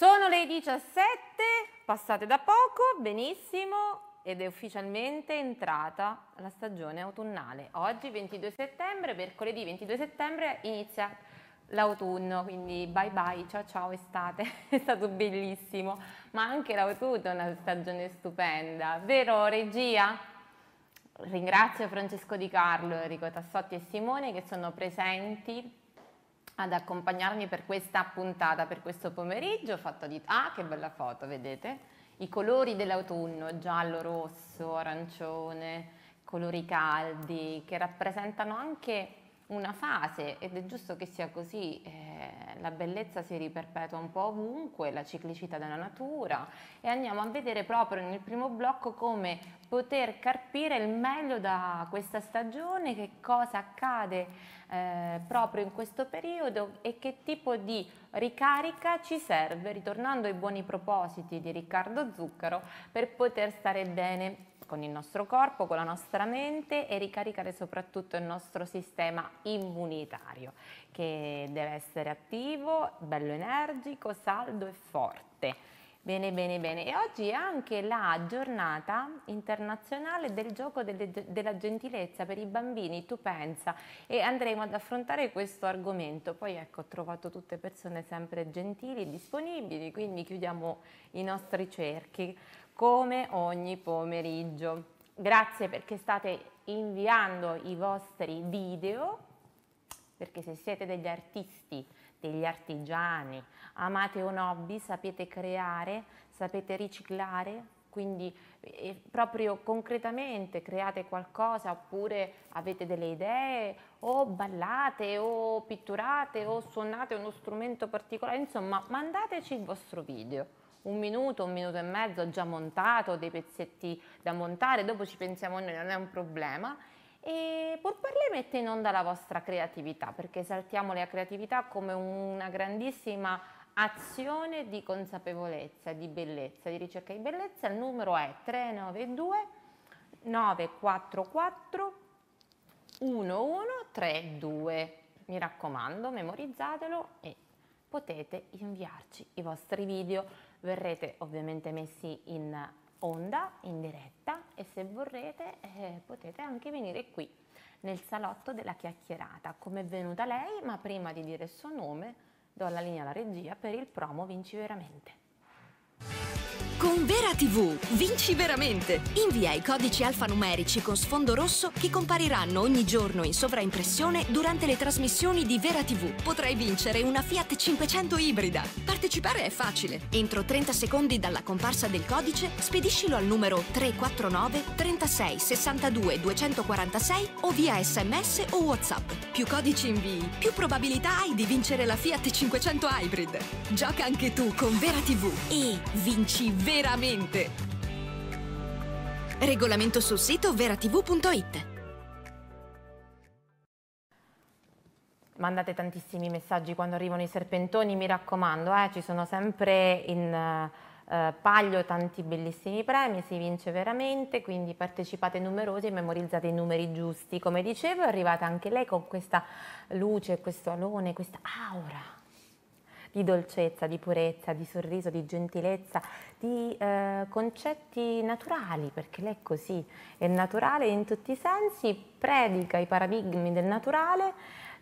Sono le 17, passate da poco, benissimo, ed è ufficialmente entrata la stagione autunnale. Oggi 22 settembre, mercoledì 22 settembre inizia l'autunno, quindi bye bye, ciao ciao estate, è stato bellissimo, ma anche l'autunno è una stagione stupenda, vero regia? Ringrazio Francesco Di Carlo, Enrico Tassotti e Simone che sono presenti ad accompagnarmi per questa puntata, per questo pomeriggio fatto di... Ah, che bella foto, vedete? I colori dell'autunno, giallo, rosso, arancione, colori caldi, che rappresentano anche una fase ed è giusto che sia così, eh, la bellezza si riperpetua un po' ovunque, la ciclicità della natura e andiamo a vedere proprio nel primo blocco come poter carpire il meglio da questa stagione, che cosa accade eh, proprio in questo periodo e che tipo di ricarica ci serve, ritornando ai buoni propositi di Riccardo Zuccaro, per poter stare bene con il nostro corpo, con la nostra mente e ricaricare soprattutto il nostro sistema immunitario che deve essere attivo, bello energico, saldo e forte. Bene, bene, bene. E oggi è anche la giornata internazionale del gioco delle, della gentilezza per i bambini, tu pensa, e andremo ad affrontare questo argomento. Poi ecco, ho trovato tutte persone sempre gentili e disponibili, quindi chiudiamo i nostri cerchi come ogni pomeriggio. Grazie perché state inviando i vostri video, perché se siete degli artisti, degli artigiani, amate un hobby, sapete creare, sapete riciclare, quindi eh, proprio concretamente create qualcosa oppure avete delle idee o ballate o pitturate o suonate uno strumento particolare, insomma mandateci il vostro video un minuto, un minuto e mezzo già montato, dei pezzetti da montare, dopo ci pensiamo noi, non è un problema. E Purparlé mette in onda la vostra creatività, perché saltiamo la creatività come una grandissima azione di consapevolezza, di bellezza, di ricerca di bellezza. Il numero è 392 944 1132. Mi raccomando, memorizzatelo e potete inviarci i vostri video verrete ovviamente messi in onda, in diretta e se vorrete eh, potete anche venire qui nel salotto della chiacchierata come è venuta lei ma prima di dire il suo nome do la linea alla regia per il promo Vinci Veramente. Con Vera TV vinci veramente! Invia i codici alfanumerici con sfondo rosso che compariranno ogni giorno in sovraimpressione durante le trasmissioni di Vera TV. Potrai vincere una Fiat 500 ibrida. Partecipare è facile. Entro 30 secondi dalla comparsa del codice, spediscilo al numero 349 36 62 246 o via sms o whatsapp. Più codici invii, più probabilità hai di vincere la Fiat 500 Hybrid. Gioca anche tu con Vera TV e vinci veramente! Veramente. Regolamento sul sito veratv.it. Mandate tantissimi messaggi quando arrivano i serpentoni, mi raccomando, eh, ci sono sempre in eh, paglio tanti bellissimi premi, si vince veramente, quindi partecipate numerosi e memorizzate i numeri giusti. Come dicevo è arrivata anche lei con questa luce, questo alone, questa aura di dolcezza, di purezza, di sorriso, di gentilezza, di eh, concetti naturali, perché lei è così, è naturale in tutti i sensi, predica i paradigmi del naturale,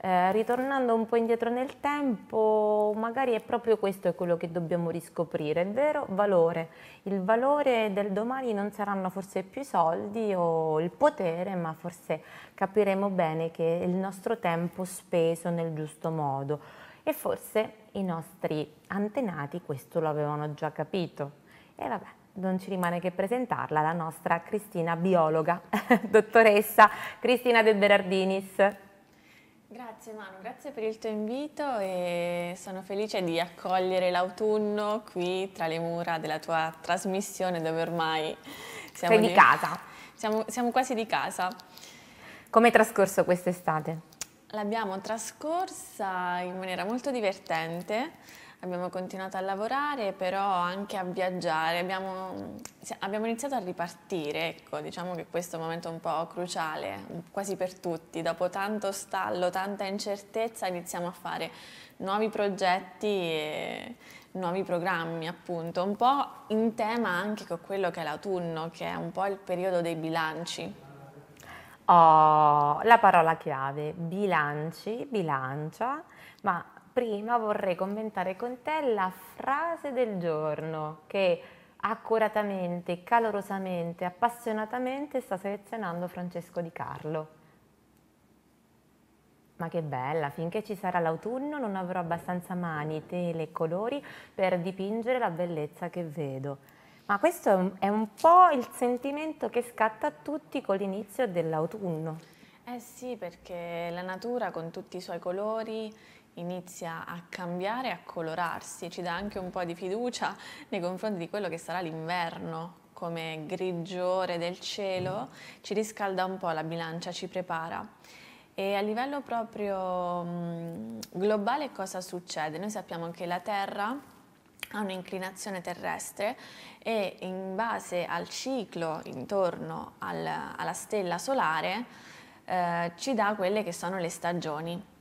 eh, ritornando un po' indietro nel tempo, magari è proprio questo quello che dobbiamo riscoprire, è vero? Valore. Il valore del domani non saranno forse più i soldi o il potere, ma forse capiremo bene che è il nostro tempo speso nel giusto modo e forse i nostri antenati questo lo avevano già capito. E vabbè, non ci rimane che presentarla, la nostra Cristina biologa, dottoressa Cristina De Berardinis. Grazie Manu, grazie per il tuo invito e sono felice di accogliere l'autunno qui tra le mura della tua trasmissione dove ormai siamo Sei di, di casa. Siamo, siamo quasi di casa. Come è trascorso quest'estate? L'abbiamo trascorsa in maniera molto divertente, abbiamo continuato a lavorare, però anche a viaggiare. Abbiamo, abbiamo iniziato a ripartire, ecco, diciamo che questo è un momento un po' cruciale, quasi per tutti. Dopo tanto stallo, tanta incertezza, iniziamo a fare nuovi progetti e nuovi programmi, appunto, un po' in tema anche con quello che è l'autunno, che è un po' il periodo dei bilanci. Oh, la parola chiave, bilanci, bilancia, ma prima vorrei commentare con te la frase del giorno che accuratamente, calorosamente, appassionatamente sta selezionando Francesco Di Carlo. Ma che bella, finché ci sarà l'autunno non avrò abbastanza mani, tele e colori per dipingere la bellezza che vedo. Ma questo è un, è un po' il sentimento che scatta a tutti con l'inizio dell'autunno. Eh sì, perché la natura con tutti i suoi colori inizia a cambiare, a colorarsi, ci dà anche un po' di fiducia nei confronti di quello che sarà l'inverno, come grigiore del cielo, ci riscalda un po' la bilancia, ci prepara. E a livello proprio mh, globale cosa succede? Noi sappiamo che la Terra ha un'inclinazione terrestre e in base al ciclo intorno al, alla stella solare eh, ci dà quelle che sono le stagioni.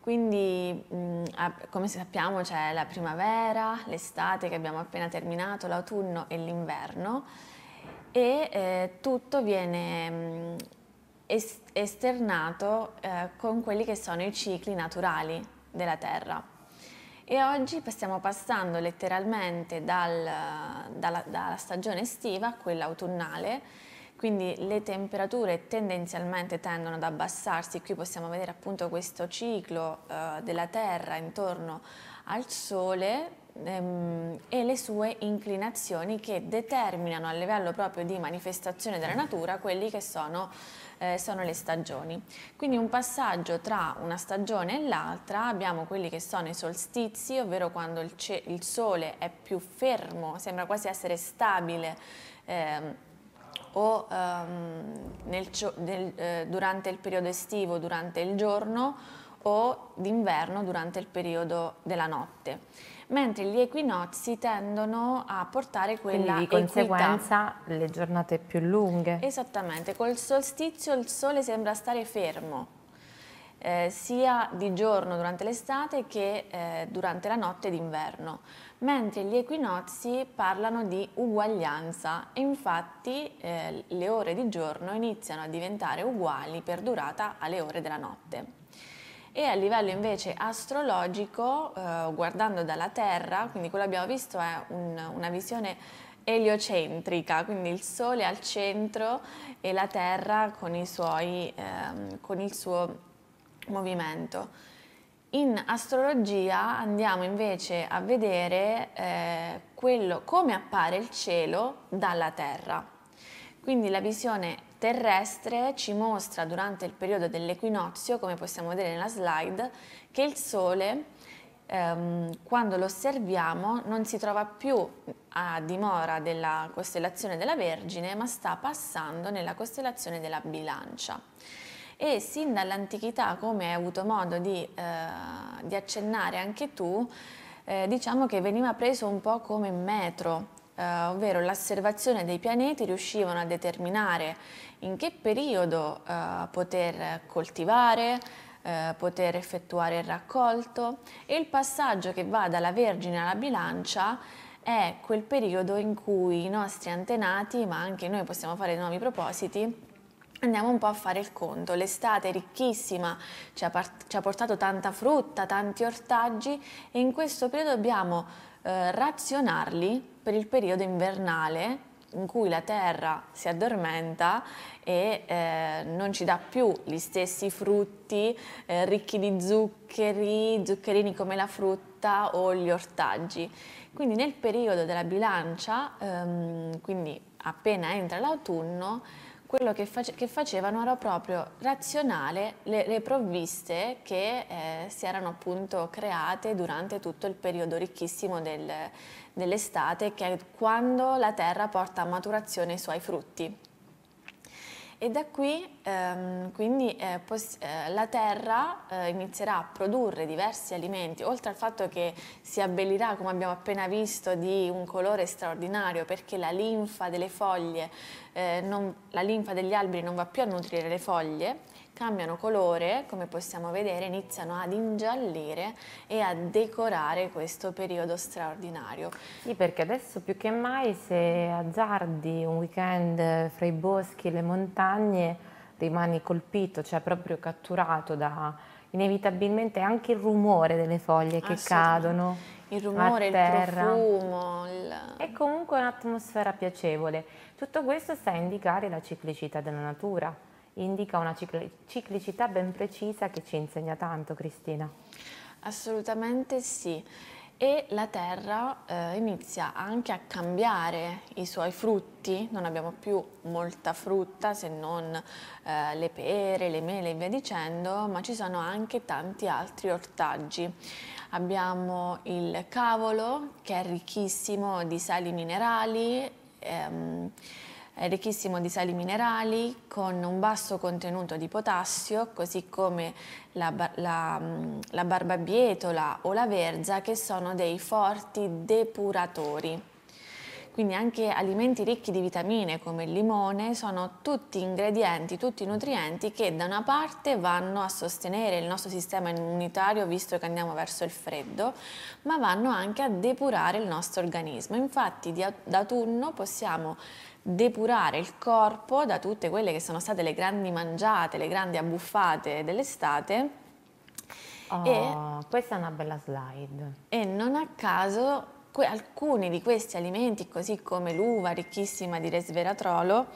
Quindi, mh, come sappiamo, c'è la primavera, l'estate che abbiamo appena terminato, l'autunno e l'inverno e eh, tutto viene mh, esternato eh, con quelli che sono i cicli naturali della Terra. E oggi stiamo passando letteralmente dal, dalla, dalla stagione estiva a quella autunnale, quindi le temperature tendenzialmente tendono ad abbassarsi, qui possiamo vedere appunto questo ciclo eh, della Terra intorno al Sole ehm, e le sue inclinazioni che determinano a livello proprio di manifestazione della natura quelli che sono eh, sono le stagioni. Quindi un passaggio tra una stagione e l'altra abbiamo quelli che sono i solstizi, ovvero quando il, il sole è più fermo, sembra quasi essere stabile eh, o ehm, nel, nel, eh, durante il periodo estivo, durante il giorno o d'inverno durante il periodo della notte mentre gli equinozi tendono a portare quella Quindi di conseguenza le giornate più lunghe. Esattamente, col solstizio il sole sembra stare fermo, eh, sia di giorno durante l'estate che eh, durante la notte d'inverno, mentre gli equinozi parlano di uguaglianza. E infatti eh, le ore di giorno iniziano a diventare uguali per durata alle ore della notte e a livello invece astrologico, eh, guardando dalla Terra, quindi quello che abbiamo visto è un, una visione eliocentrica, quindi il Sole al centro e la Terra con, suoi, ehm, con il suo movimento. In astrologia andiamo invece a vedere eh, quello, come appare il cielo dalla Terra. Quindi la visione terrestre ci mostra durante il periodo dell'equinozio, come possiamo vedere nella slide, che il Sole ehm, quando lo osserviamo non si trova più a dimora della costellazione della Vergine, ma sta passando nella costellazione della Bilancia. E sin dall'antichità, come hai avuto modo di, eh, di accennare anche tu, eh, diciamo che veniva preso un po' come metro, eh, ovvero l'osservazione dei pianeti riuscivano a determinare in che periodo eh, poter coltivare, eh, poter effettuare il raccolto e il passaggio che va dalla Vergine alla bilancia è quel periodo in cui i nostri antenati, ma anche noi possiamo fare nuovi propositi, andiamo un po' a fare il conto. L'estate ricchissima ci ha, ci ha, portato tanta frutta, tanti ortaggi e in questo periodo dobbiamo eh, razionarli per il periodo invernale in cui la terra si addormenta e eh, non ci dà più gli stessi frutti eh, ricchi di zuccheri, zuccherini come la frutta o gli ortaggi. Quindi nel periodo della bilancia, ehm, quindi appena entra l'autunno, quello che, face che, facevano era proprio razionale le, le provviste che eh, si erano appunto create durante tutto il periodo ricchissimo del, dell'estate, che è quando la terra porta a maturazione i suoi frutti. E da qui ehm, quindi eh, eh, la terra eh, inizierà a produrre diversi alimenti, oltre al fatto che si abbellirà, come abbiamo appena visto, di un colore straordinario perché la linfa delle foglie, eh, non, la linfa degli alberi non va più a nutrire le foglie, cambiano colore, come possiamo vedere, iniziano ad ingiallire e a decorare questo periodo straordinario. Sì, perché adesso più che mai se azzardi un weekend fra i boschi e le montagne rimani colpito, cioè proprio catturato da inevitabilmente anche il rumore delle foglie che cadono. Il rumore, il profumo. Il... È comunque un'atmosfera piacevole. Tutto questo sta a indicare la ciclicità della natura indica una ciclicità ben precisa che ci insegna tanto, Cristina. Assolutamente sì. E la terra eh, inizia anche a cambiare i suoi frutti, non abbiamo più molta frutta se non eh, le pere, le mele e via dicendo, ma ci sono anche tanti altri ortaggi. Abbiamo il cavolo che è ricchissimo di sali minerali, ehm, ricchissimo di sali minerali con un basso contenuto di potassio, così come la, la, la barbabietola o la verza che sono dei forti depuratori. Quindi anche alimenti ricchi di vitamine come il limone sono tutti ingredienti, tutti nutrienti che da una parte vanno a sostenere il nostro sistema immunitario visto che andiamo verso il freddo, ma vanno anche a depurare il nostro organismo. Infatti d'autunno possiamo depurare il corpo da tutte quelle che sono state le grandi mangiate, le grandi abbuffate dell'estate. Oh, e, questa è una bella slide. E non a caso alcuni di questi alimenti, così come l'uva ricchissima di resveratrolo,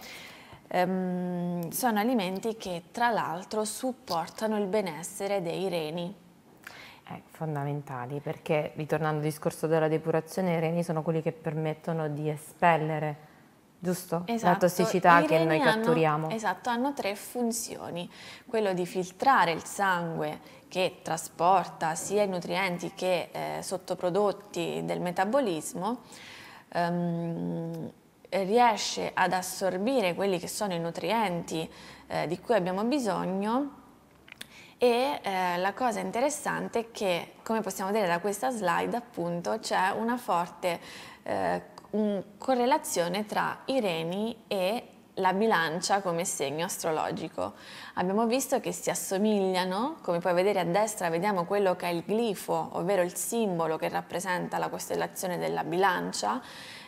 ehm, sono alimenti che tra l'altro supportano il benessere dei reni. Eh, fondamentali perché, ritornando al discorso della depurazione, i reni sono quelli che permettono di espellere giusto? Esatto. La tossicità I che noi catturiamo. Hanno, esatto, hanno tre funzioni. Quello di filtrare il sangue che trasporta sia i nutrienti che eh, sottoprodotti del metabolismo, ehm, riesce ad assorbire quelli che sono i nutrienti eh, di cui abbiamo bisogno e eh, la cosa interessante è che, come possiamo vedere da questa slide, appunto, c'è una forte eh, un, correlazione tra i reni e la bilancia come segno astrologico. Abbiamo visto che si assomigliano, come puoi vedere a destra vediamo quello che è il glifo, ovvero il simbolo che rappresenta la costellazione della bilancia,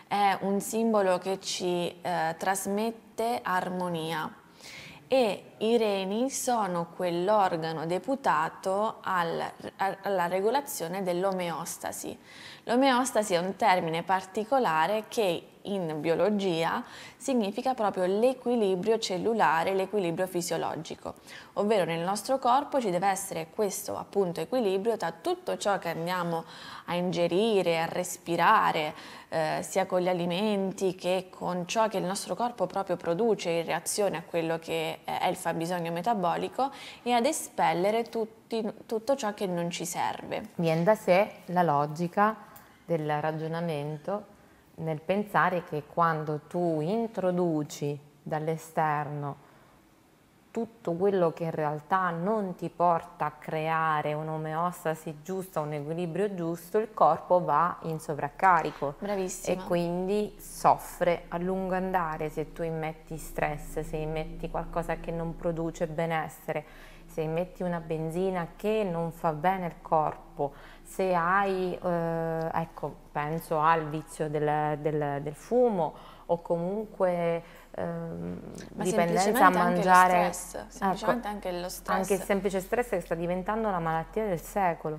è un simbolo che ci eh, trasmette armonia e i reni sono quell'organo deputato al, alla regolazione dell'omeostasi. L'omeostasi è un termine particolare che in biologia significa proprio l'equilibrio cellulare, l'equilibrio fisiologico, ovvero nel nostro corpo ci deve essere questo appunto equilibrio tra tutto ciò che andiamo a ingerire, a respirare, eh, sia con gli alimenti che con ciò che il nostro corpo proprio produce in reazione a quello che è il fabbisogno metabolico e ad espellere tutti, tutto ciò che non ci serve. Viene da sé la logica del ragionamento nel pensare che quando tu introduci dall'esterno tutto quello che in realtà non ti porta a creare un'omeostasi giusta, un equilibrio giusto, il corpo va in sovraccarico. Bravissima. E quindi soffre a lungo andare se tu immetti stress, se immetti qualcosa che non produce benessere, se immetti una benzina che non fa bene al corpo, se hai, eh, ecco, penso al vizio del, del, del fumo o comunque ehm, dipendenza a mangiare. Anche stress, semplicemente ecco, anche lo stress. Anche il semplice stress che sta diventando la malattia del secolo,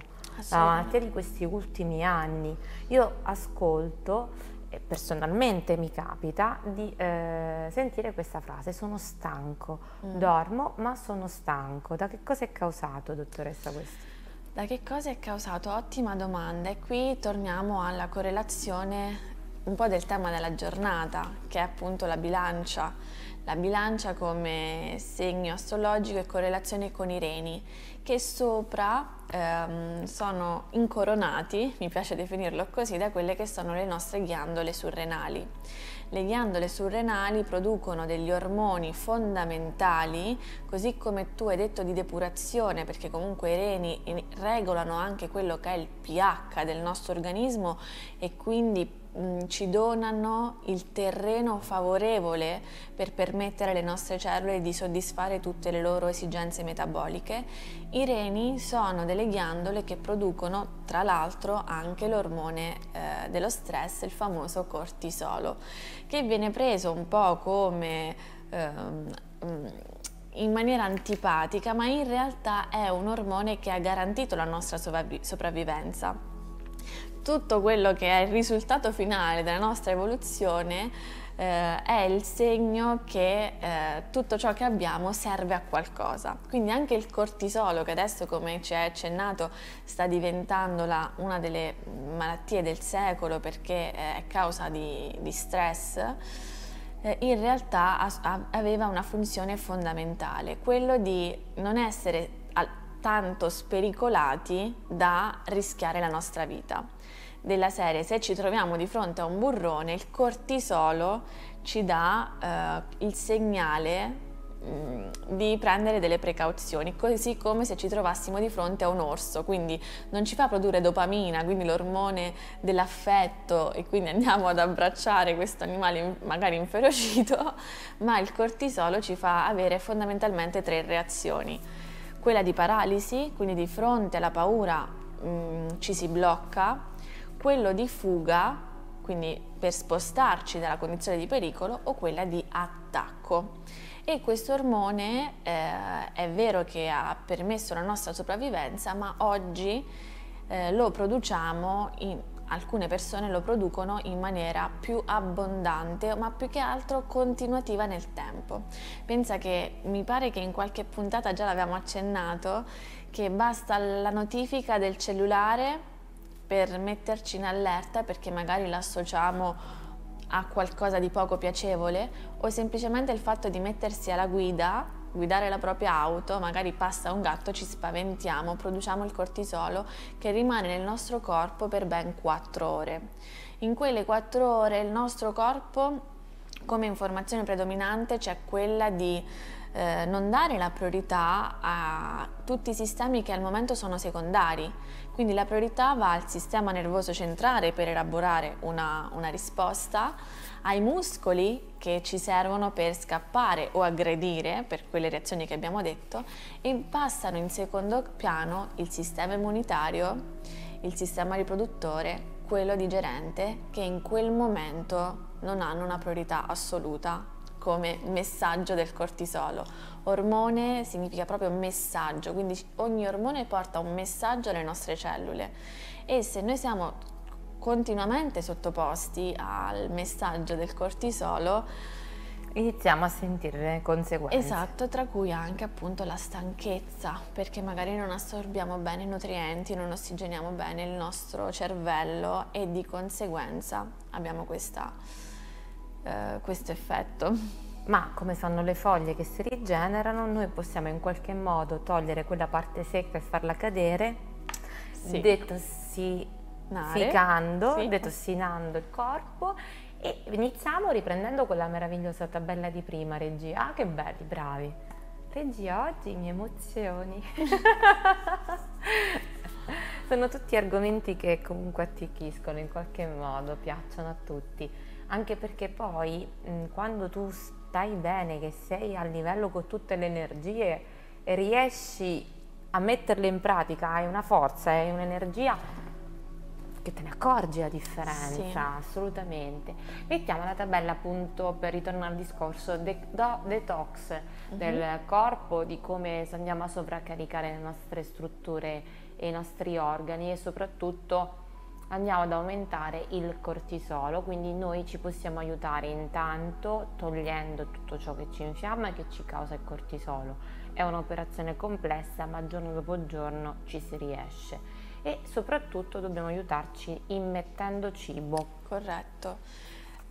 la malattia di questi ultimi anni. Io ascolto e personalmente mi capita di eh, sentire questa frase, sono stanco, mm. dormo ma sono stanco. Da che cosa è causato, dottoressa, questo? Da che cosa è causato? Ottima domanda e qui torniamo alla correlazione un po' del tema della giornata, che è appunto la bilancia, la bilancia come segno astrologico e correlazione con i reni, che sopra ehm, sono incoronati, mi piace definirlo così, da quelle che sono le nostre ghiandole surrenali. Le ghiandole surrenali producono degli ormoni fondamentali, così come tu hai detto di depurazione, perché comunque i reni regolano anche quello che è il pH del nostro organismo e quindi Mm, ci donano il terreno favorevole per permettere alle nostre cellule di soddisfare tutte le loro esigenze metaboliche. I reni sono delle ghiandole che producono tra l'altro anche l'ormone eh, dello stress, il famoso cortisolo, che viene preso un po' come ehm, mm, in maniera antipatica, ma in realtà è un ormone che ha garantito la nostra sopravvivenza tutto quello che è il risultato finale della nostra evoluzione eh, è il segno che eh, tutto ciò che abbiamo serve a qualcosa. Quindi anche il cortisolo, che adesso come ci è accennato sta diventando la, una delle malattie del secolo perché è causa di, di stress, eh, in realtà aveva una funzione fondamentale, quello di non essere tanto spericolati da rischiare la nostra vita della serie se ci troviamo di fronte a un burrone il cortisolo ci dà eh, il segnale mm, di prendere delle precauzioni, così come se ci trovassimo di fronte a un orso, quindi non ci fa produrre dopamina, quindi l'ormone dell'affetto e quindi andiamo ad abbracciare questo animale magari inferocito, ma il cortisolo ci fa avere fondamentalmente tre reazioni. Quella di paralisi, quindi di fronte alla paura mh, mm, ci si blocca, quello di fuga, quindi per spostarci dalla condizione di pericolo, o quella di attacco. E questo ormone eh, è vero che ha permesso la nostra sopravvivenza, ma oggi eh, lo produciamo in, alcune persone lo producono in maniera più abbondante, ma più che altro continuativa nel tempo. Pensa che mi pare che in qualche puntata già l'abbiamo accennato, che basta la notifica del cellulare per metterci in allerta perché magari l'associamo a qualcosa di poco piacevole o semplicemente il fatto di mettersi alla guida, guidare la propria auto, magari passa un gatto, ci spaventiamo, produciamo il cortisolo che rimane nel nostro corpo per ben 4 ore. In quelle 4 ore il nostro corpo come informazione predominante c'è quella di eh, non dare la priorità a tutti i sistemi che al momento sono secondari. Quindi la priorità va al sistema nervoso centrale per elaborare una, una risposta, ai muscoli che ci servono per scappare o aggredire per quelle reazioni che abbiamo detto e passano in secondo piano il sistema immunitario, il sistema riproduttore, quello digerente che in quel momento non hanno una priorità assoluta come messaggio del cortisolo. Ormone significa proprio messaggio, quindi ogni ormone porta un messaggio alle nostre cellule e se noi siamo continuamente sottoposti al messaggio del cortisolo, iniziamo a sentire le conseguenze. Esatto, tra cui anche appunto la stanchezza, perché magari non assorbiamo bene i nutrienti, non ossigeniamo bene il nostro cervello e di conseguenza abbiamo questa eh, questo effetto. Ma come fanno le foglie che si rigenerano, noi possiamo in qualche modo togliere quella parte secca e farla cadere, sì. detossificando, sì. detossinando il corpo e iniziamo riprendendo quella meravigliosa tabella di prima, regia. Ah, che belli, bravi. Regia, oggi mi emozioni. Sono tutti argomenti che comunque atticchiscono in qualche modo, piacciono a tutti anche perché poi mh, quando tu stai bene, che sei a livello con tutte le energie e riesci a metterle in pratica, hai una forza, hai un'energia che te ne accorgi la differenza, sì. assolutamente. Mettiamo la tabella appunto per ritornare al discorso de- do- detox uh-huh. del corpo, di come andiamo a sovraccaricare le nostre strutture e i nostri organi e soprattutto andiamo ad aumentare il cortisolo, quindi noi ci possiamo aiutare intanto togliendo tutto ciò che ci infiamma e che ci causa il cortisolo. È un'operazione complessa, ma giorno dopo giorno ci si riesce. e soprattutto dobbiamo aiutarci immettendo cibo. Corretto.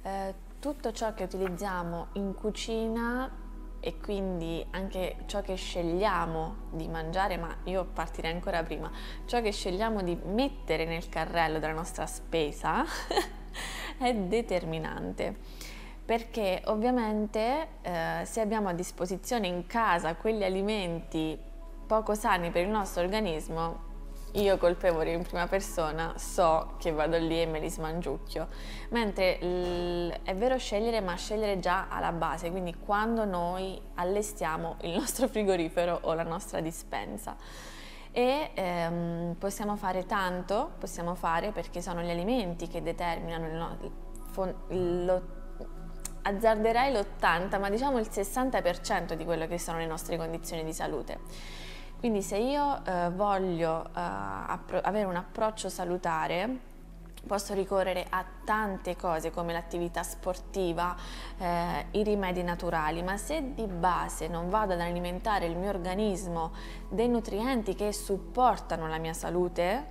Eh, tutto ciò che utilizziamo in cucina e quindi anche ciò che scegliamo di mangiare, ma io partirei ancora prima, ciò che scegliamo di mettere nel carrello della nostra spesa è determinante. Perché ovviamente eh, se abbiamo a disposizione in casa quegli alimenti poco sani per il nostro organismo, io colpevole in prima persona so che vado lì e me li smangiucchio, mentre è vero scegliere ma scegliere già alla base, quindi quando noi allestiamo il nostro frigorifero o la nostra dispensa. E ehm, possiamo fare tanto, possiamo fare perché sono gli alimenti che determinano il, no- lo- azzarderei l'80, ma diciamo il 60% di quello che sono le nostre condizioni di salute. Quindi se io eh, voglio eh, avere un approccio salutare, posso ricorrere a tante cose come l'attività sportiva, eh, i rimedi naturali, ma se di base non vado ad alimentare il mio organismo dei nutrienti che supportano la mia salute,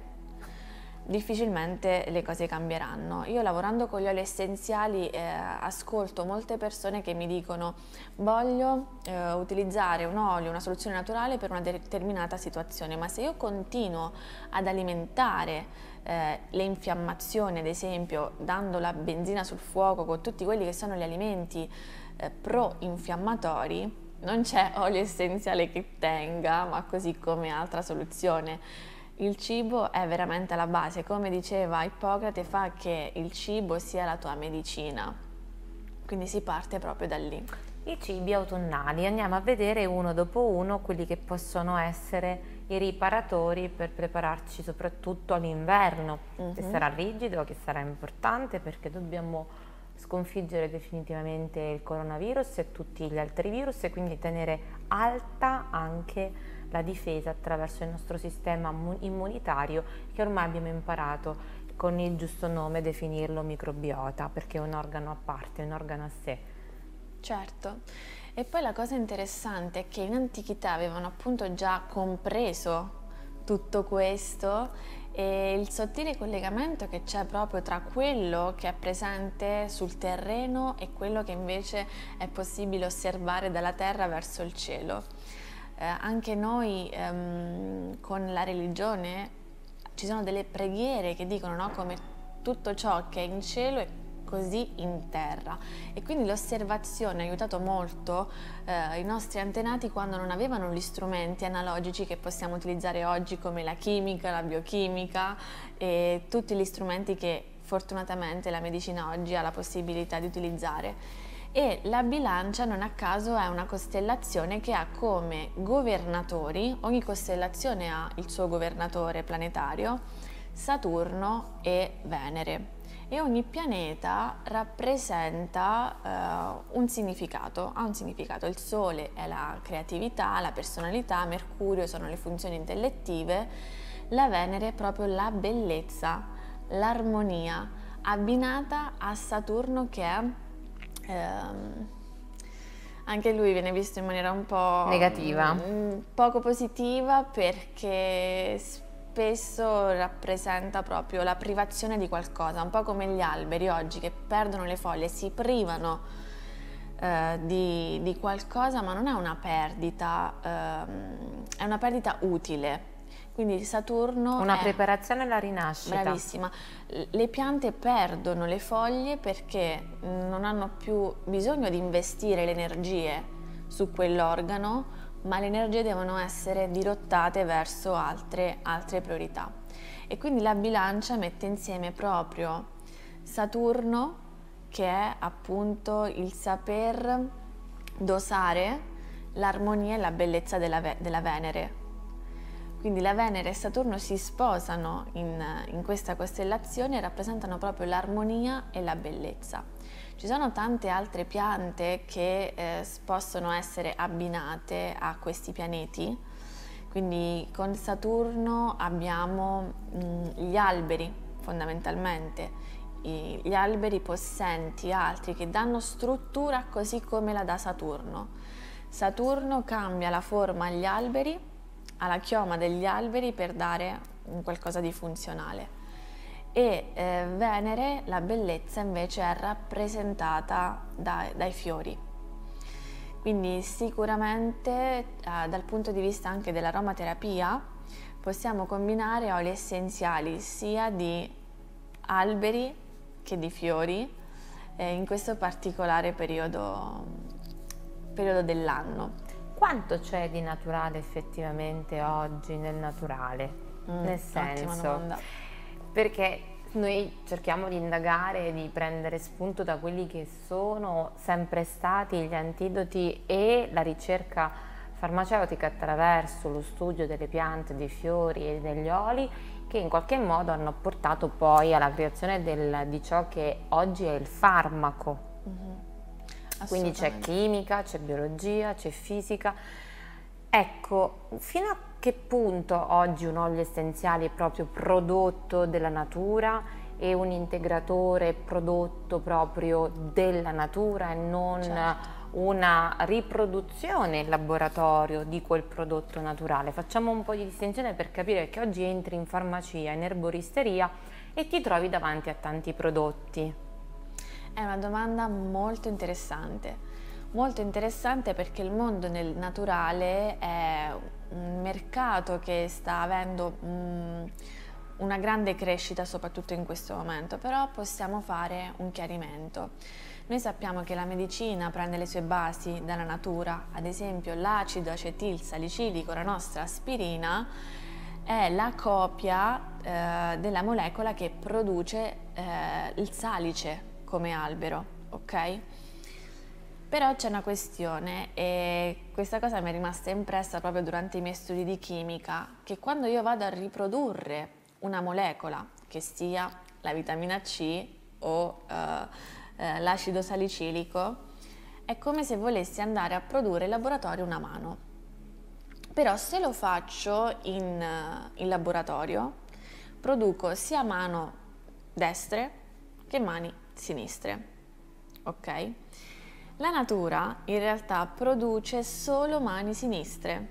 difficilmente le cose cambieranno. Io lavorando con gli oli essenziali eh, ascolto molte persone che mi dicono voglio eh, utilizzare un olio, una soluzione naturale per una determinata situazione, ma se io continuo ad alimentare eh, le infiammazioni, ad esempio dando la benzina sul fuoco con tutti quelli che sono gli alimenti eh, pro-infiammatori, non c'è olio essenziale che tenga, ma così come altra soluzione il cibo è veramente la base, come diceva Ippocrate, fa che il cibo sia la tua medicina, quindi si parte proprio da lì. I cibi autunnali, andiamo a vedere uno dopo uno quelli che possono essere i riparatori per prepararci soprattutto all'inverno, uh-huh. che mhm. sarà rigido, che sarà importante perché dobbiamo sconfiggere definitivamente il coronavirus e tutti gli altri virus e quindi tenere alta anche la difesa attraverso il nostro sistema immunitario che ormai abbiamo imparato con il giusto nome definirlo microbiota perché è un organo a parte, un organo a sé. Certo. E poi la cosa interessante è che in antichità avevano appunto già compreso tutto questo e il sottile collegamento che c'è proprio tra quello che è presente sul terreno e quello che invece è possibile osservare dalla terra verso il cielo eh, anche noi ehm, con la religione ci sono delle preghiere che dicono no, come tutto ciò che è in cielo è così in terra. E quindi l'osservazione ha aiutato molto eh, i nostri antenati quando non avevano gli strumenti analogici che possiamo utilizzare oggi come la chimica, la biochimica e tutti gli strumenti che fortunatamente la medicina oggi ha la possibilità di utilizzare e la bilancia non a caso è una costellazione che ha come governatori, ogni costellazione ha il suo governatore planetario, Saturno e Venere e ogni pianeta rappresenta uh, un significato, ha un significato. Il Sole è la creatività, la personalità, Mercurio sono le funzioni intellettive, la Venere è proprio la bellezza, l'armonia, abbinata a Saturno che è ehm, anche lui viene visto in maniera un po' negativa, mh, mm, poco positiva perché spesso rappresenta proprio la privazione di qualcosa, un po' come gli alberi oggi che perdono le foglie, si privano eh, di, di, qualcosa, ma non è una perdita, ehm, è una perdita utile quindi Saturno Una è... preparazione alla rinascita. Bravissima. Le piante perdono le foglie perché non hanno più bisogno di investire le energie su quell'organo, ma le energie devono essere dirottate verso altre, altre priorità. E quindi la bilancia mette insieme proprio Saturno, che è appunto il saper dosare l'armonia e la bellezza della, della Venere, quindi la Venere e Saturno si sposano in, in questa costellazione e rappresentano proprio l'armonia e la bellezza. Ci sono tante altre piante che eh, possono essere abbinate a questi pianeti, quindi con Saturno abbiamo mh, mm, gli alberi fondamentalmente, I, gli alberi possenti, altri che danno struttura così come la dà Saturno. Saturno cambia la forma agli alberi alla chioma degli alberi per dare un qualcosa di funzionale. E eh, Venere, la bellezza invece è rappresentata da, dai fiori. Quindi sicuramente eh, dal punto di vista anche dell'aromaterapia possiamo combinare oli essenziali sia di alberi che di fiori eh, in questo particolare periodo, periodo dell'anno. Quanto c'è di naturale effettivamente oggi nel naturale? Mm, nel senso, perché noi cerchiamo di indagare, di prendere spunto da quelli che sono sempre stati gli antidoti e la ricerca farmaceutica attraverso lo studio delle piante, dei fiori e degli oli che in qualche modo hanno portato poi alla creazione del, di ciò che oggi è il farmaco. Quindi c'è chimica, c'è biologia, c'è fisica. Ecco, fino a che punto oggi un olio essenziale è proprio prodotto della natura e un integratore prodotto proprio della natura e non certo. una riproduzione in laboratorio di quel prodotto naturale. Facciamo un po' di distinzione per capire che oggi entri in farmacia, in erboristeria e ti trovi davanti a tanti prodotti. È una domanda molto interessante, molto interessante perché il mondo nel naturale è un mercato che sta avendo um, una grande crescita soprattutto in questo momento, però possiamo fare un chiarimento. Noi sappiamo che la medicina prende le sue basi dalla natura, ad esempio l'acido acetil salicilico, la nostra aspirina, è la copia eh, della molecola che produce eh, il salice come albero, ok? Però c'è una questione e questa cosa mi è rimasta impressa proprio durante i miei studi di chimica, che quando io vado a riprodurre una molecola, che sia la vitamina C o eh, eh, l'acido salicilico, è come se volessi andare a produrre in laboratorio una mano. Però se lo faccio in, in laboratorio, produco sia mano destre che mani sinistre. Ok? La natura in realtà produce solo mani sinistre,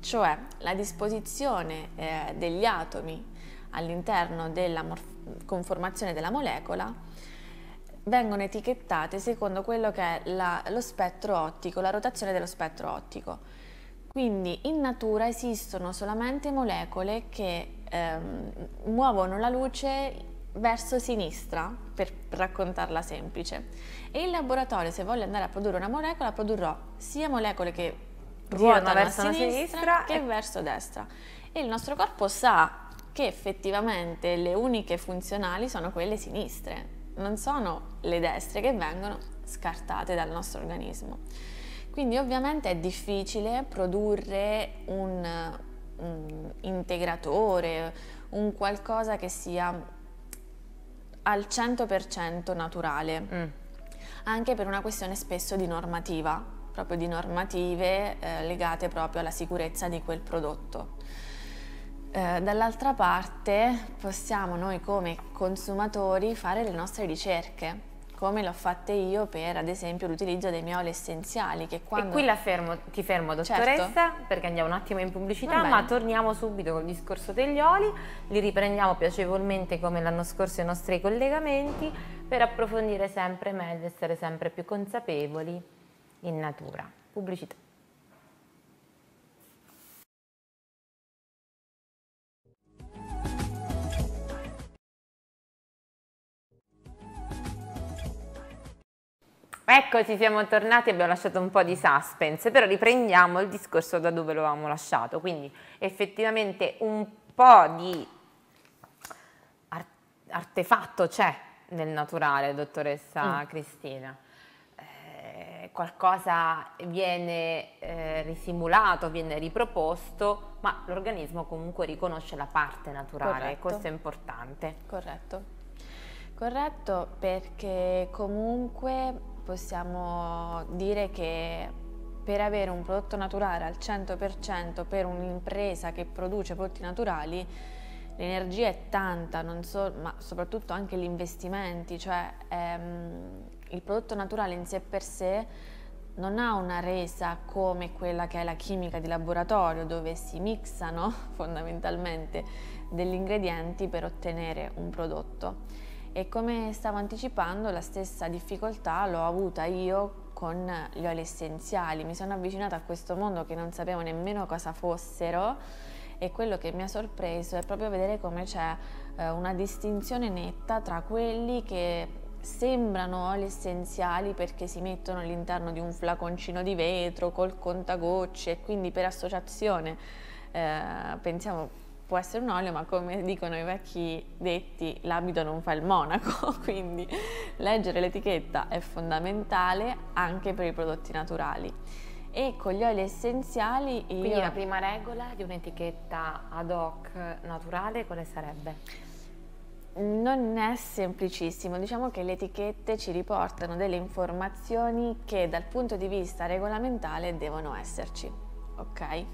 cioè la disposizione eh, degli atomi all'interno della conformazione della molecola vengono etichettate secondo quello che è la, lo spettro ottico, la rotazione dello spettro ottico. Quindi in natura esistono solamente molecole che ehm, muovono la luce verso sinistra, per raccontarla semplice. E in laboratorio, se voglio andare a produrre una molecola, produrrò sia molecole che ruotano verso a sinistra, sinistra che e... verso destra. E il nostro corpo sa che effettivamente le uniche funzionali sono quelle sinistre, non sono le destre che vengono scartate dal nostro organismo. Quindi ovviamente è difficile produrre un, un integratore, un qualcosa che sia al 100% naturale, mm. anche per una questione spesso di normativa, proprio di normative eh, legate proprio alla sicurezza di quel prodotto. Eh, dall'altra parte possiamo noi come consumatori fare le nostre ricerche, come l'ho fatta io per ad esempio l'utilizzo dei miei oli essenziali che quando... E qui fermo, ti fermo dottoressa certo. perché andiamo un attimo in pubblicità ma torniamo subito col discorso degli oli, li riprendiamo piacevolmente come l'anno scorso i nostri collegamenti per approfondire sempre meglio, essere sempre più consapevoli in natura. Pubblicità. Eccoci, siamo tornati, abbiamo lasciato un po' di suspense, però riprendiamo il discorso da dove lo avevamo lasciato. Quindi effettivamente un po' di artefatto c'è nel naturale, dottoressa mm. Cristina. Eh, qualcosa viene eh, risimulato, viene riproposto, ma l'organismo comunque riconosce la parte naturale, Corretto. questo è importante. Corretto. Corretto perché comunque possiamo dire che per avere un prodotto naturale al 100% per un'impresa che produce prodotti naturali l'energia è tanta, so, ma soprattutto anche gli investimenti, cioè ehm, il prodotto naturale in sé per sé non ha una resa come quella che è la chimica di laboratorio dove si mixano fondamentalmente degli ingredienti per ottenere un prodotto. E come stavo anticipando, la stessa difficoltà l'ho avuta io con gli oli essenziali. Mi sono avvicinata a questo mondo che non sapevo nemmeno cosa fossero e quello che mi ha sorpreso è proprio vedere come c'è eh, una distinzione netta tra quelli che sembrano oli essenziali perché si mettono all'interno di un flaconcino di vetro col contagocce e quindi per associazione eh, pensiamo può essere un olio ma come dicono i vecchi detti l'abito non fa il monaco quindi leggere l'etichetta è fondamentale anche per i prodotti naturali e con gli oli essenziali io... Quindi la prima regola di un'etichetta ad hoc naturale quale sarebbe? Non è semplicissimo, diciamo che le etichette ci riportano delle informazioni che dal punto di vista regolamentare devono esserci, ok?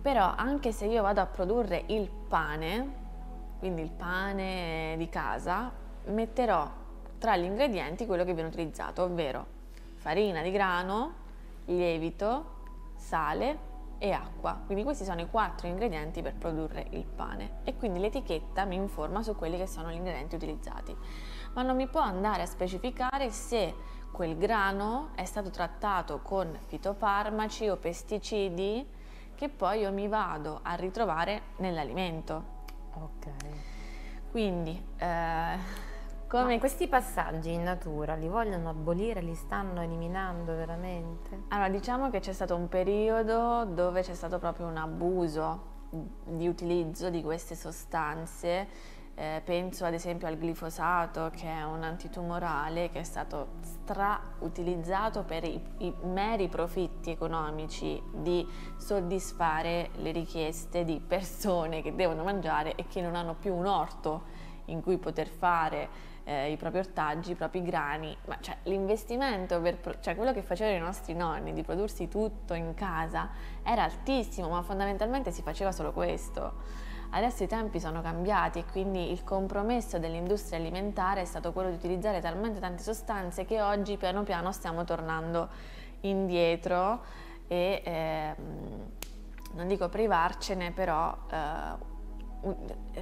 Però anche se io vado a produrre il pane, quindi il pane di casa, metterò tra gli ingredienti quello che viene utilizzato, ovvero farina di grano, lievito, sale e acqua. Quindi questi sono i quattro ingredienti per produrre il pane e quindi l'etichetta mi informa su quelli che sono gli ingredienti utilizzati. Ma non mi può andare a specificare se quel grano è stato trattato con fitofarmaci o pesticidi che poi io mi vado a ritrovare nell'alimento. Ok. Quindi eh, come... Ma questi passaggi in natura li vogliono abolire, li stanno eliminando veramente? Allora, diciamo che c'è stato un periodo dove c'è stato proprio un abuso di utilizzo di queste sostanze. Eh, penso ad esempio al glifosato, che è un antitumorale che è stato strautilizzato per i, i meri profitti economici di soddisfare le richieste di persone che devono mangiare e che non hanno più un orto in cui poter fare eh, i propri ortaggi, i propri grani, ma cioè, l'investimento, per, cioè quello che facevano i nostri nonni di prodursi tutto in casa era altissimo, ma fondamentalmente si faceva solo questo. Adesso i tempi sono cambiati e quindi il compromesso dell'industria alimentare è stato quello di utilizzare talmente tante sostanze che oggi piano piano stiamo tornando indietro e eh, non dico privarcene, però eh,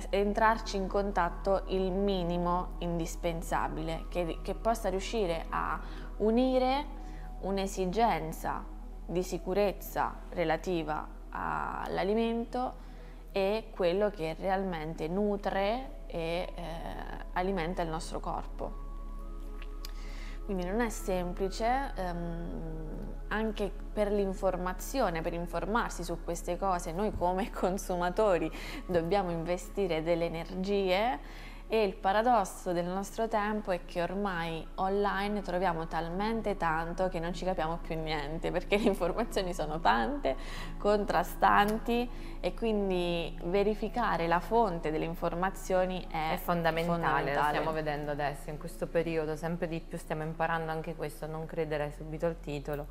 entrarci in contatto il minimo indispensabile che, che possa riuscire a unire un'esigenza di sicurezza relativa all'alimento e quello che realmente nutre e eh, alimenta il nostro corpo. Quindi non è semplice ehm, anche per l'informazione, per informarsi su queste cose, noi come consumatori dobbiamo investire delle energie e il paradosso del nostro tempo è che ormai online troviamo talmente tanto che non ci capiamo più niente perché le informazioni sono tante, contrastanti e quindi verificare la fonte delle informazioni è, è fondamentale, fondamentale. Lo stiamo vedendo adesso in questo periodo, sempre di più stiamo imparando anche questo, non credere subito al titolo,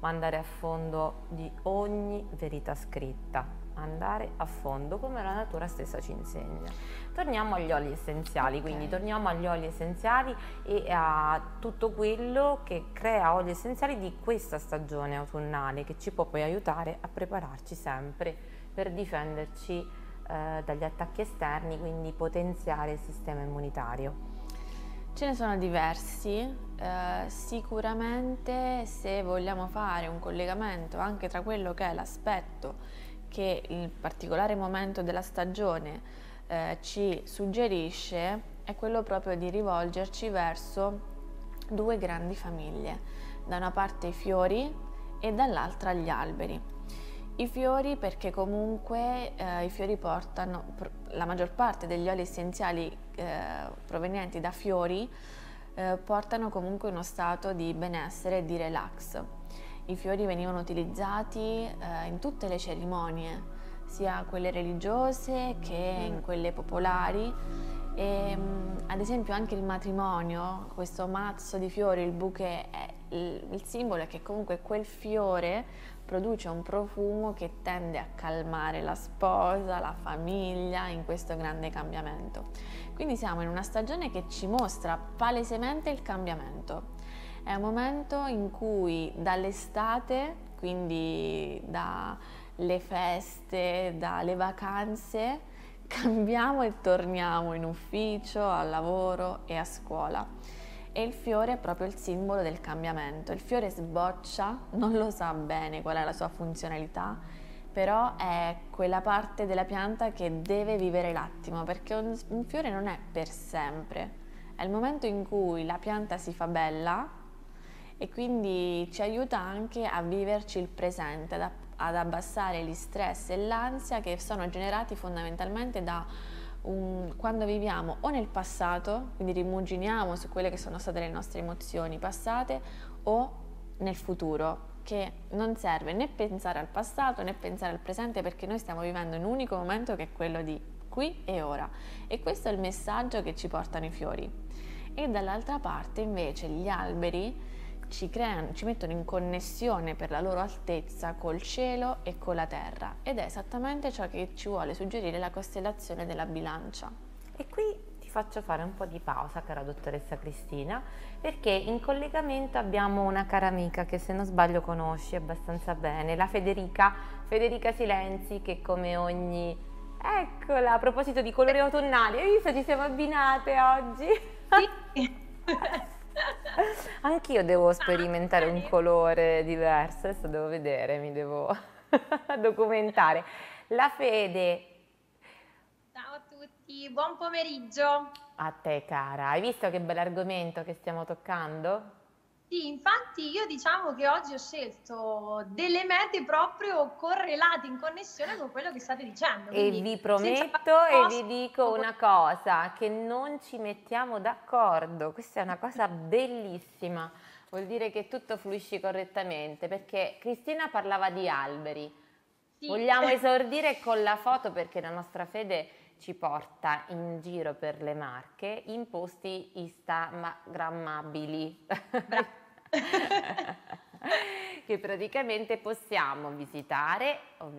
ma andare a fondo di ogni verità scritta andare a fondo come la natura stessa ci insegna. Torniamo agli oli essenziali, okay. quindi torniamo agli oli essenziali e a tutto quello che crea oli essenziali di questa stagione autunnale che ci può poi aiutare a prepararci sempre per difenderci eh, dagli attacchi esterni, quindi potenziare il sistema immunitario. Ce ne sono diversi, eh, sicuramente se vogliamo fare un collegamento anche tra quello che è l'aspetto che il particolare momento della stagione eh, ci suggerisce è quello proprio di rivolgerci verso due grandi famiglie, da una parte i fiori e dall'altra gli alberi. I fiori perché comunque eh, i fiori portano, la maggior parte degli oli essenziali eh, provenienti da fiori eh, portano comunque uno stato di benessere e di relax. I fiori venivano utilizzati eh, in tutte le cerimonie, sia quelle religiose che in quelle popolari. E, mm, ad esempio anche il matrimonio, questo mazzo di fiori, il bouquet, il, il simbolo è che comunque quel fiore produce un profumo che tende a calmare la sposa, la famiglia in questo grande cambiamento. Quindi siamo in una stagione che ci mostra palesemente il cambiamento. È un momento in cui dall'estate, quindi dalle feste, dalle vacanze, cambiamo e torniamo in ufficio, al lavoro e a scuola. E il fiore è proprio il simbolo del cambiamento. Il fiore sboccia, non lo sa bene qual è la sua funzionalità, però è quella parte della pianta che deve vivere l'attimo, perché un, fiore non è per sempre. È il momento in cui la pianta si fa bella e quindi ci aiuta anche a viverci il presente, ad, abbassare gli stress e l'ansia che sono generati fondamentalmente da un, quando viviamo o nel passato, quindi rimuginiamo su quelle che sono state le nostre emozioni passate, o nel futuro, che non serve né pensare al passato né pensare al presente perché noi stiamo vivendo un unico momento che è quello di qui e ora. E questo è il messaggio che ci portano i fiori. E dall'altra parte invece gli alberi ci, creano, ci mettono in connessione per la loro altezza col cielo e con la terra ed è esattamente ciò che ci vuole suggerire la costellazione della bilancia. E qui ti faccio fare un po' di pausa, cara dottoressa Cristina, perché in collegamento abbiamo una cara amica che se non sbaglio conosci abbastanza bene, la Federica, Federica Silenzi, che come ogni... Eccola, a proposito di colori autunnali, hai visto ci siamo abbinate oggi? Sì. Anch'io devo sperimentare un colore diverso, adesso devo vedere, mi devo documentare. La Fede. Ciao a tutti, buon pomeriggio. A te cara, hai visto che bell'argomento che stiamo toccando? Sì, infatti io diciamo che oggi ho scelto delle mete proprio correlate in connessione con quello che state dicendo. E vi prometto e vi dico una cosa, che non ci mettiamo d'accordo, questa è una cosa bellissima, vuol dire che tutto fluisce correttamente, perché Cristina parlava di alberi, sì. vogliamo esordire con la foto perché la nostra fede ci porta in giro per le marche in posti instagrammabili. che praticamente possiamo visitare,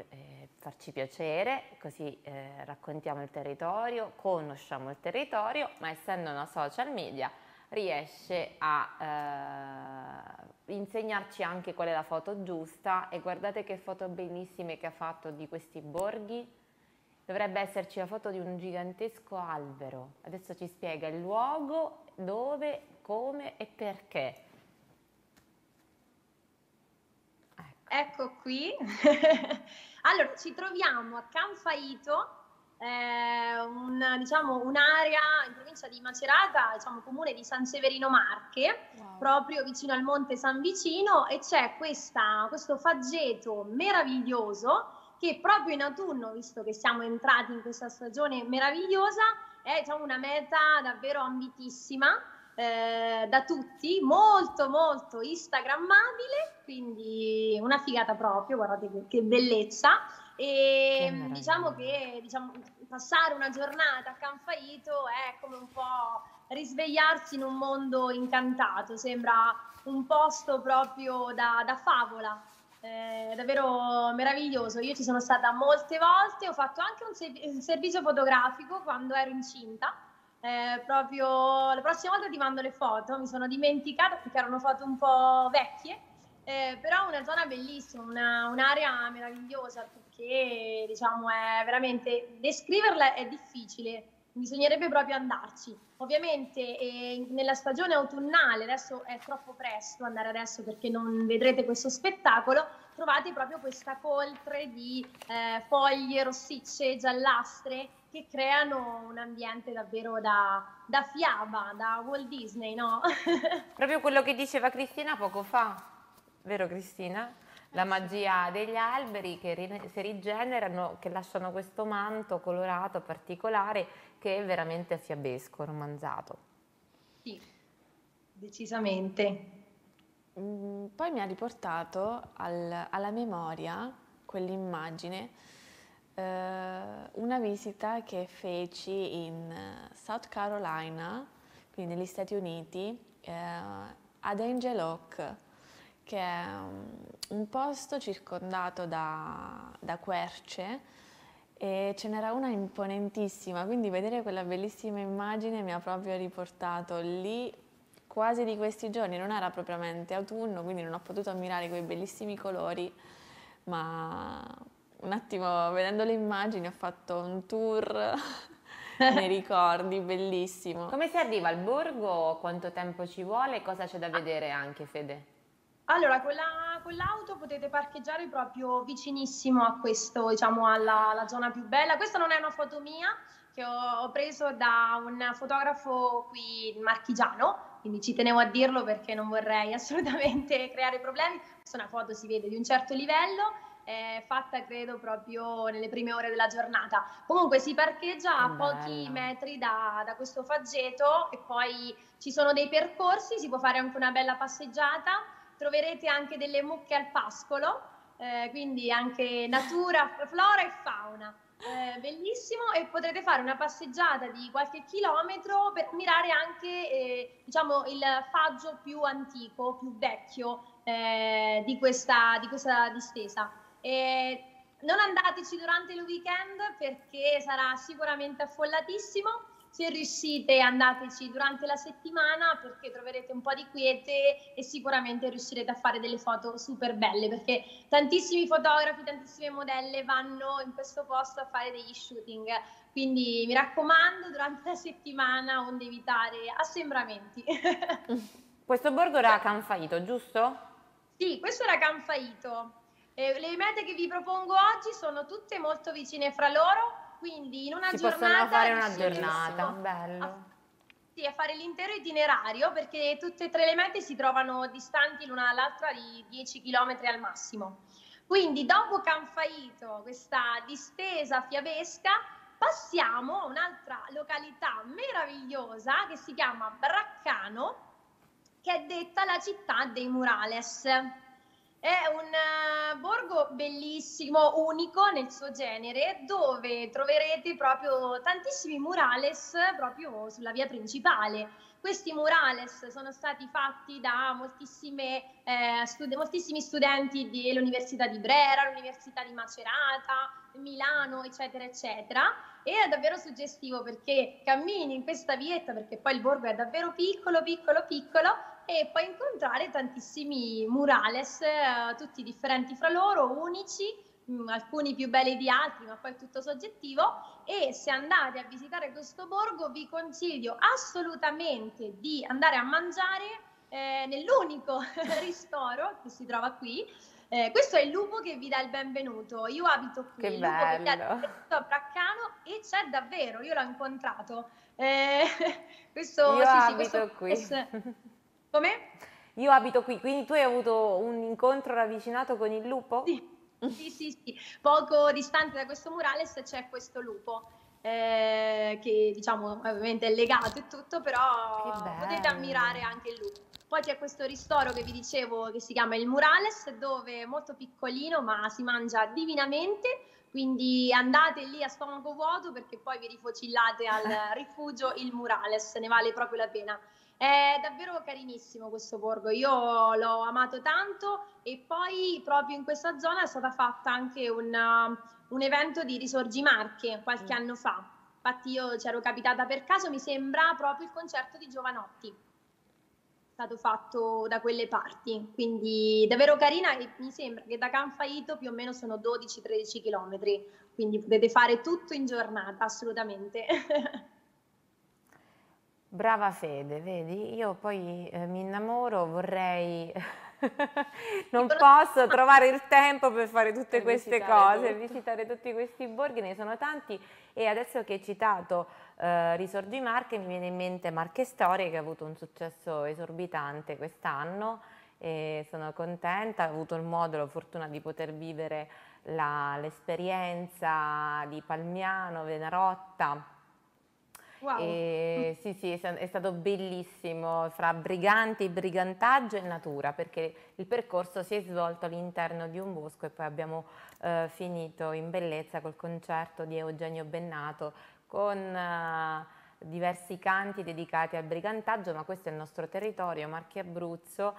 eh, farci piacere, così eh, raccontiamo il territorio, conosciamo il territorio, ma essendo una social media riesce a eh, insegnarci anche qual è la foto giusta e guardate che foto bellissime che ha fatto di questi borghi. Dovrebbe esserci la foto di un gigantesco albero. Adesso ci spiega il luogo, dove, come e perché. Ecco qui. allora, ci troviamo a Canfaito, eh, un, diciamo, un'area in provincia di Macerata, diciamo comune di San Severino Marche, wow. proprio vicino al Monte San Vicino e c'è questa, questo faggeto meraviglioso che proprio in autunno, visto che siamo entrati in questa stagione meravigliosa, è diciamo, una meta davvero ambitissima eh, da tutti, molto molto instagrammabile, quindi una figata proprio, guardate che, che bellezza. E che diciamo che diciamo, passare una giornata a Canfaito è come un po' risvegliarsi in un mondo incantato, sembra un posto proprio da, da favola. È davvero meraviglioso. Io ci sono stata molte volte, ho fatto anche un, se- un servizio fotografico quando ero incinta eh, proprio la prossima volta ti mando le foto, mi sono dimenticata perché erano foto un po' vecchie, eh, però una zona bellissima, una, un'area meravigliosa perché diciamo è veramente, descriverla è difficile, bisognerebbe proprio andarci. Ovviamente eh, nella stagione autunnale, adesso è troppo presto andare adesso perché non vedrete questo spettacolo, trovate proprio questa coltre di eh, foglie rossicce, giallastre che creano un ambiente davvero da, da fiaba, da Walt Disney, no? Proprio quello che diceva Cristina poco fa, vero Cristina? La eh magia degli alberi che si rigenerano, che lasciano questo manto colorato particolare che è veramente fiabesco, romanzato. Sì, decisamente. Mm, poi mi ha riportato al, alla memoria quell'immagine eh, una visita che feci in eh, South Carolina, quindi negli Stati Uniti, eh, ad Angel Oak, che è un posto circondato da, da querce e ce n'era una imponentissima, quindi vedere quella bellissima immagine mi ha proprio riportato lì quasi di questi giorni, non era propriamente autunno, quindi non ho potuto ammirare quei bellissimi colori, ma un attimo vedendo le immagini ho fatto un tour nei ricordi, bellissimo. Come si arriva al borgo? Quanto tempo ci vuole? Cosa c'è da vedere anche, Fede? Allora, con, la, con l'auto potete parcheggiare proprio vicinissimo a questo, diciamo, alla, alla, zona più bella. Questa non è una foto mia che ho, ho preso da un fotografo qui marchigiano, quindi ci tenevo a dirlo perché non vorrei assolutamente creare problemi. Questa è una foto, si vede, di un certo livello è fatta credo proprio nelle prime ore della giornata. Comunque si parcheggia a pochi metri da, da, questo faggeto e poi ci sono dei percorsi, si può fare anche una bella passeggiata, troverete anche delle mucche al pascolo, eh, quindi anche natura, flora e fauna. Eh, bellissimo e potrete fare una passeggiata di qualche chilometro per ammirare anche eh, diciamo, il faggio più antico, più vecchio eh, di, questa, di questa distesa. E non andateci durante il weekend perché sarà sicuramente affollatissimo. Se riuscite andateci durante la settimana perché troverete un po' di quiete e sicuramente riuscirete a fare delle foto super belle perché tantissimi fotografi, tantissime modelle vanno in questo posto a fare degli shooting. Quindi mi raccomando, durante la settimana onde evitare assembramenti. questo borgo era Canfaito, giusto? Sì, questo era Canfaito. Eh, le mete che vi propongo oggi sono tutte molto vicine fra loro, quindi in una si giornata... Si possono fare una giornata, bello. A, sì, a fare l'intero itinerario perché tutte e tre le mete si trovano distanti l'una dall'altra di 10 km al massimo. Quindi dopo Canfaito, questa distesa fiabesca, passiamo a un'altra località meravigliosa che si chiama Braccano, che è detta la città dei Murales. Borgo bellissimo, unico nel suo genere, dove troverete proprio tantissimi murales proprio sulla via principale. Questi murales sono stati fatti da eh, stud- moltissimi studenti dell'Università di Brera, l'Università di Macerata, Milano, eccetera, eccetera. E è davvero suggestivo perché cammini in questa vietta, perché poi il borgo è davvero piccolo, piccolo, piccolo, e puoi incontrare tantissimi murales, eh, tutti differenti fra loro, unici, mh, mm, alcuni più belli di altri, ma poi è tutto soggettivo. E se andate a visitare questo borgo, vi consiglio assolutamente di andare a mangiare eh, nell'unico ristoro che si trova qui. Eh, questo è il lupo che vi dà il benvenuto. Io abito qui, che il bello. lupo che il benvenuto a Braccano e c'è davvero, io l'ho incontrato. Eh, questo, io sì, abito sì, qui. È, come? Io abito qui, quindi tu hai avuto un incontro ravvicinato con il lupo? Sì, sì, sì, sì. Poco distante da questo murales c'è questo lupo. Eh, che diciamo ovviamente è legato e tutto, però potete ammirare anche il lupo. Poi c'è questo ristoro che vi dicevo che si chiama il Murales, dove è molto piccolino ma si mangia divinamente, quindi andate lì a stomaco vuoto perché poi vi rifocillate al rifugio il Murales, ne vale proprio la pena. È davvero carinissimo questo borgo, io l'ho amato tanto e poi proprio in questa zona è stata fatta anche una, un evento di Risorgimarche qualche mm. anno fa. Infatti io c'ero capitata per caso, mi sembra proprio il concerto di Giovanotti stato fatto da quelle parti, quindi davvero carina e mi sembra che da Canfaito più o meno sono 12-13 km, quindi potete fare tutto in giornata assolutamente. Brava Fede, vedi? Io poi eh, mi innamoro, vorrei... non posso trovare il tempo per fare tutte per queste cose, tutto. visitare tutti questi borghi, ne sono tanti e adesso che hai citato eh, Risorgi Marche mi viene in mente Marche Storie che ha avuto un successo esorbitante quest'anno e sono contenta, ho avuto il modo, la fortuna di poter vivere l'esperienza di Palmiano, Venarotta, Wow. E, sì, sì, è stato bellissimo fra briganti, brigantaggio e natura perché il percorso si è svolto all'interno di un bosco e poi abbiamo eh, finito in bellezza col concerto di Eugenio Bennato con eh, diversi canti dedicati al brigantaggio, ma questo è il nostro territorio, Marchi Abruzzo,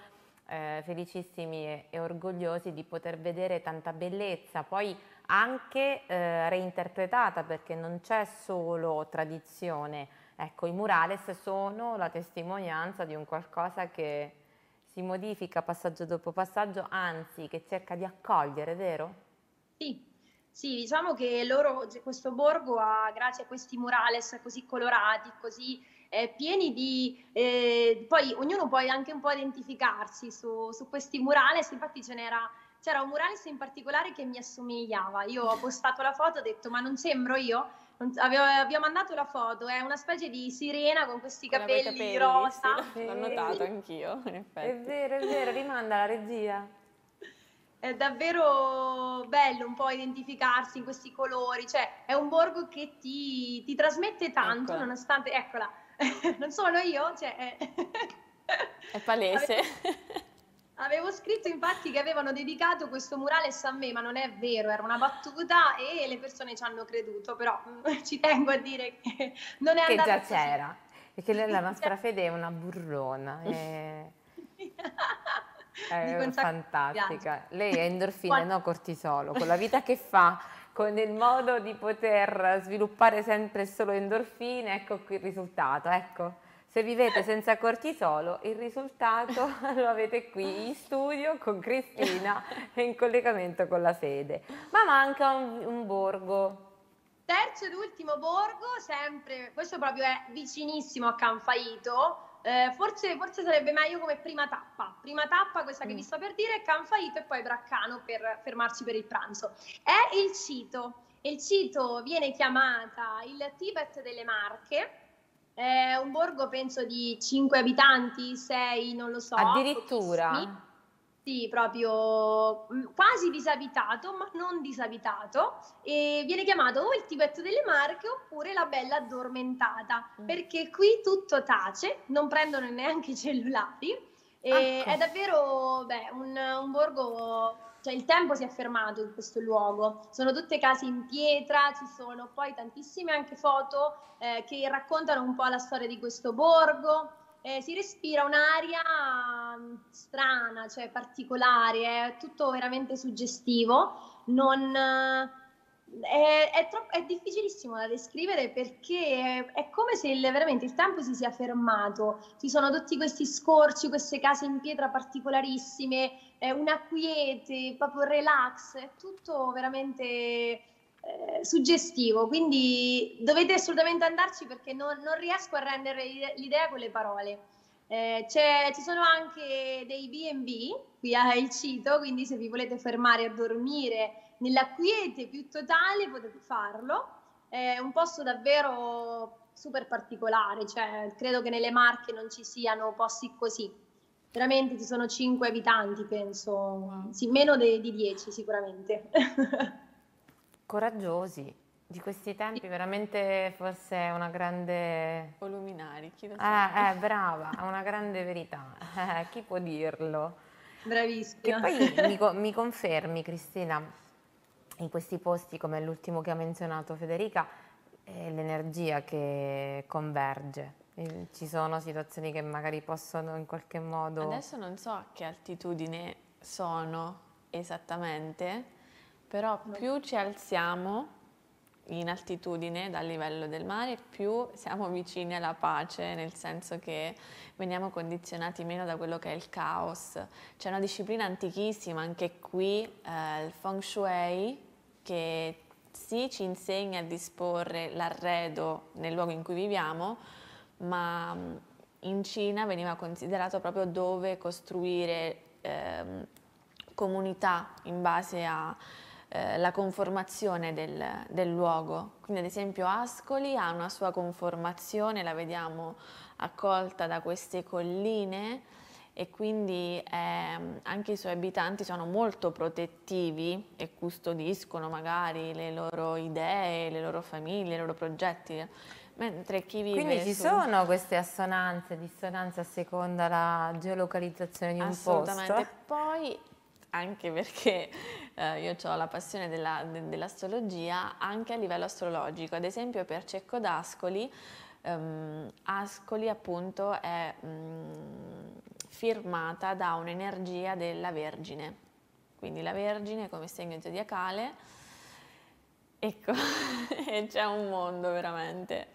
eh, felicissimi e, e orgogliosi di poter vedere tanta bellezza. Poi anche eh, reinterpretata perché non c'è solo tradizione. Ecco, i murales sono la testimonianza di un qualcosa che si modifica passaggio dopo passaggio, anzi che cerca di accogliere, vero? Sì, Sì, diciamo che loro, questo borgo ha, grazie a questi murales così colorati, così eh, pieni di... Eh, poi ognuno può anche un po' identificarsi su, su questi murales, infatti ce n'era c'era un murales in particolare che mi assomigliava. Io ho postato la foto, ho detto ma non sembro io? Avevo, avevo, mandato la foto, è una specie di sirena con questi capelli, capelli rosa. Sì, l'ho notato anch'io, in effetti. È vero, è vero, rimanda la regia. È davvero bello un po' identificarsi in questi colori, cioè è un borgo che ti, ti trasmette tanto, eccola. nonostante, eccola, non sono io, cioè... È, è palese. Avevo scritto infatti che avevano dedicato questo murales a me, ma non è vero, era una battuta e le persone ci hanno creduto, però ci tengo a dire che non è che andata già c'era, perché la nostra fede è una burrona. È... È fantastica. Lei è endorfina, no cortisolo, con la vita che fa, con il modo di poter sviluppare sempre solo endorfine, ecco qui il risultato, ecco. Se vivete senza cortisolo, il risultato lo avete qui in studio con Cristina e in collegamento con la fede. Ma manca un, un borgo. Terzo ed ultimo borgo, sempre, questo proprio è vicinissimo a Canfaito, eh, forse, forse, sarebbe meglio come prima tappa. Prima tappa, questa che mm. vi sto per dire, Canfaito e poi Braccano per fermarci per il pranzo. È il Cito. Il Cito viene chiamata il Tibet delle Marche è un borgo penso di 5 abitanti, 6, non lo so. Addirittura? Pochissimi. Sì, proprio mm, quasi disabitato, ma non disabitato. E viene chiamato o il Tibet delle Marche oppure la Bella Addormentata, mm. perché qui tutto tace, non prendono neanche i cellulari. E ecco. È davvero beh, un, un borgo cioè il tempo si è fermato in questo luogo, sono tutte case in pietra, ci sono poi tantissime anche foto eh, che raccontano un po' la storia di questo borgo, eh, si respira un'aria mm, strana, cioè particolare, è tutto veramente suggestivo, non, è, è, troppo, è, difficilissimo da descrivere perché è, è come se il, veramente il tempo si sia fermato, ci sono tutti questi scorci, queste case in pietra particolarissime, è una quiete, proprio relax, è tutto veramente eh, suggestivo, quindi dovete assolutamente andarci perché non, non riesco a rendere l'idea con le parole. Eh, ci sono anche dei B&B qui a Il Cito, quindi se vi volete fermare a dormire nella quiete più totale potete farlo. È un posto davvero super particolare, cioè credo che nelle Marche non ci siano posti così veramente ci sono 5 abitanti, penso, wow. sì, meno di 10 sicuramente. Coraggiosi. Di questi tempi veramente forse è una grande... O luminari, chi lo sa. Eh, eh brava, è una grande verità. Eh, chi può dirlo? Bravissima. Che poi mi, mi confermi, Cristina, in questi posti come l'ultimo che ha menzionato Federica, è l'energia che converge ci sono situazioni che magari possono in qualche modo... Adesso non so a che altitudine sono esattamente, però più ci alziamo in altitudine dal livello del mare, più siamo vicini alla pace, nel senso che veniamo condizionati meno da quello che è il caos. C'è una disciplina antichissima, anche qui, eh, il feng shui, che sì ci insegna a disporre l'arredo nel luogo in cui viviamo, ma mm, in Cina veniva considerato proprio dove costruire eh, comunità in base alla eh, conformazione del, del, luogo. Quindi ad esempio Ascoli ha una sua conformazione, la vediamo accolta da queste colline e quindi eh, anche i suoi abitanti sono molto protettivi e custodiscono magari le loro idee, le loro famiglie, i loro progetti. Mentre chi vive Quindi ci su... sono queste assonanze, dissonanze a seconda la geolocalizzazione di un posto? Assolutamente. Poi, anche perché eh, io ho la passione della, de, dell'astrologia, anche a livello astrologico. Ad esempio per Cecco d'Ascoli, um, Ascoli appunto è um, firmata da un'energia della Vergine. Quindi la Vergine come segno zodiacale, ecco, c'è un mondo veramente.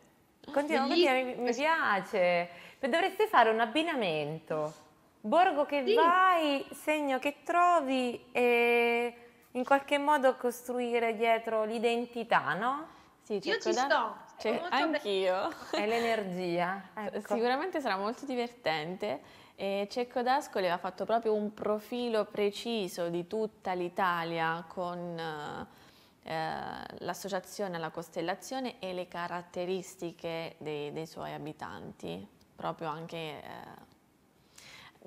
Continuo a dire, mi, mi piace. Dovreste fare un abbinamento. Borgo che sì. vai, segno che trovi e in qualche modo costruire dietro l'identità, no? Sì, Io ci da... sto, cioè, anch'io. È l'energia. Ecco. Sicuramente sarà molto divertente. E Cecco D'Ascoli aveva fatto proprio un profilo preciso di tutta l'Italia con eh, l'associazione alla costellazione e le caratteristiche dei, dei suoi abitanti, proprio anche eh,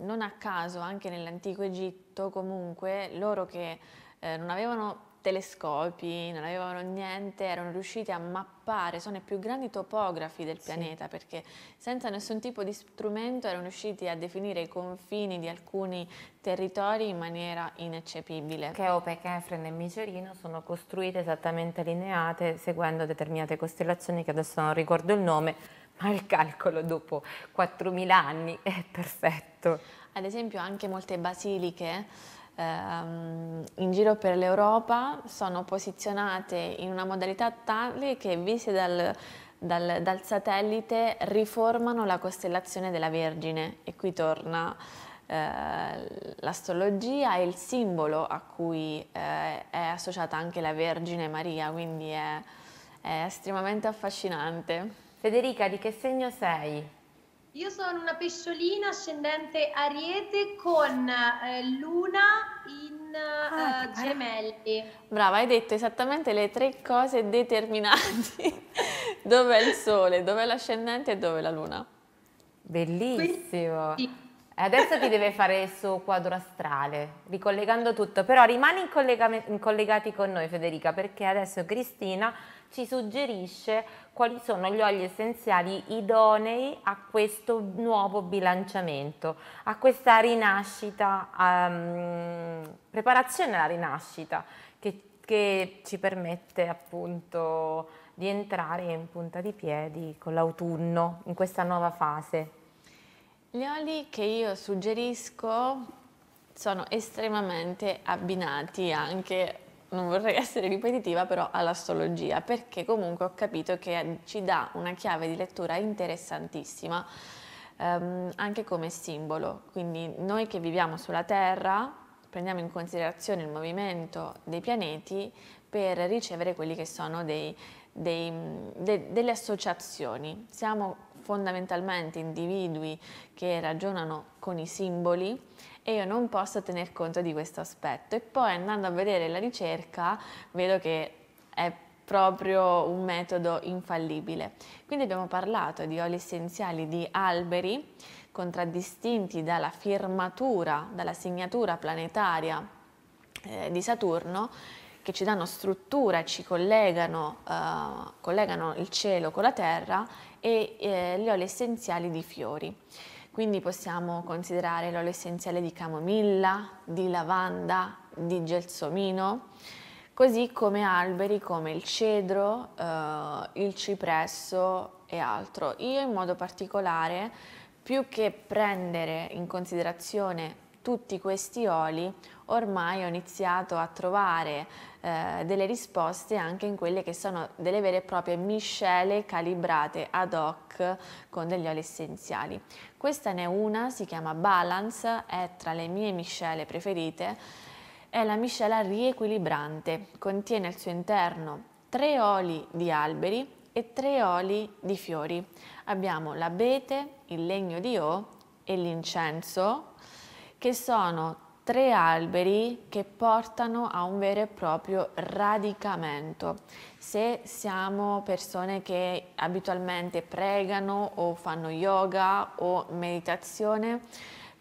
non a caso anche nell'antico Egitto comunque loro che eh, non avevano telescopi, non avevano niente, erano riusciti a mappare, sono i più grandi topografi del pianeta sì. perché senza nessun tipo di strumento erano riusciti a definire i confini di alcuni territori in maniera ineccepibile. Cheope, Kefren e Micerino sono costruite esattamente allineate seguendo determinate costellazioni che adesso non ricordo il nome, ma il calcolo dopo 4.000 anni è perfetto. Ad esempio anche molte basiliche ehm, in giro per l'Europa sono posizionate in una modalità tale che viste dal, dal, dal satellite riformano la costellazione della Vergine e qui torna eh, l'astrologia e il simbolo a cui eh, è associata anche la Vergine Maria, quindi è, è estremamente affascinante. Federica, di che segno sei? Io sono una pesciolina ascendente Ariete con eh, luna in ah, uh, gemelli. Brava, hai detto esattamente le tre cose determinanti. dove è il sole, dove è l'ascendente e dove è la luna. Bellissimo. Quindi, Adesso ti deve fare il suo quadro astrale, ricollegando tutto, però rimani in, collega collegati con noi Federica perché adesso Cristina ci suggerisce quali sono gli oli essenziali idonei a questo nuovo bilanciamento, a questa rinascita, um, preparazione alla rinascita che, che ci permette appunto di entrare in punta di piedi con l'autunno, in questa nuova fase. Gli oli che io suggerisco sono estremamente abbinati anche, non vorrei essere ripetitiva, però all'astrologia, perché comunque ho capito che ci dà una chiave di lettura interessantissima ehm, anche come simbolo. Quindi noi che viviamo sulla Terra prendiamo in considerazione il movimento dei pianeti per ricevere quelli che sono dei, dei, de, delle associazioni. Siamo fondamentalmente individui che ragionano con i simboli e io non posso tener conto di questo aspetto. E poi andando a vedere la ricerca vedo che è proprio un metodo infallibile. Quindi abbiamo parlato di oli essenziali di alberi contraddistinti dalla firmatura, dalla segnatura planetaria eh, di Saturno che ci danno struttura, ci collegano, eh, collegano il cielo con la terra e eh, gli oli essenziali di fiori. Quindi possiamo considerare l'olio essenziale di camomilla, di lavanda, di gelsomino, così come alberi come il cedro, eh, il cipresso e altro. Io in modo particolare, più che prendere in considerazione tutti questi oli, ormai ho iniziato a trovare eh, delle risposte anche in quelle che sono delle vere e proprie miscele calibrate ad hoc con degli oli essenziali. Questa ne è una, si chiama Balance, è tra le mie miscele preferite, è la miscela riequilibrante, contiene al suo interno tre oli di alberi e tre oli di fiori. Abbiamo l'abete, il legno di O e l'incenso, che sono tre alberi che portano a un vero e proprio radicamento. Se siamo persone che abitualmente pregano o fanno yoga o meditazione,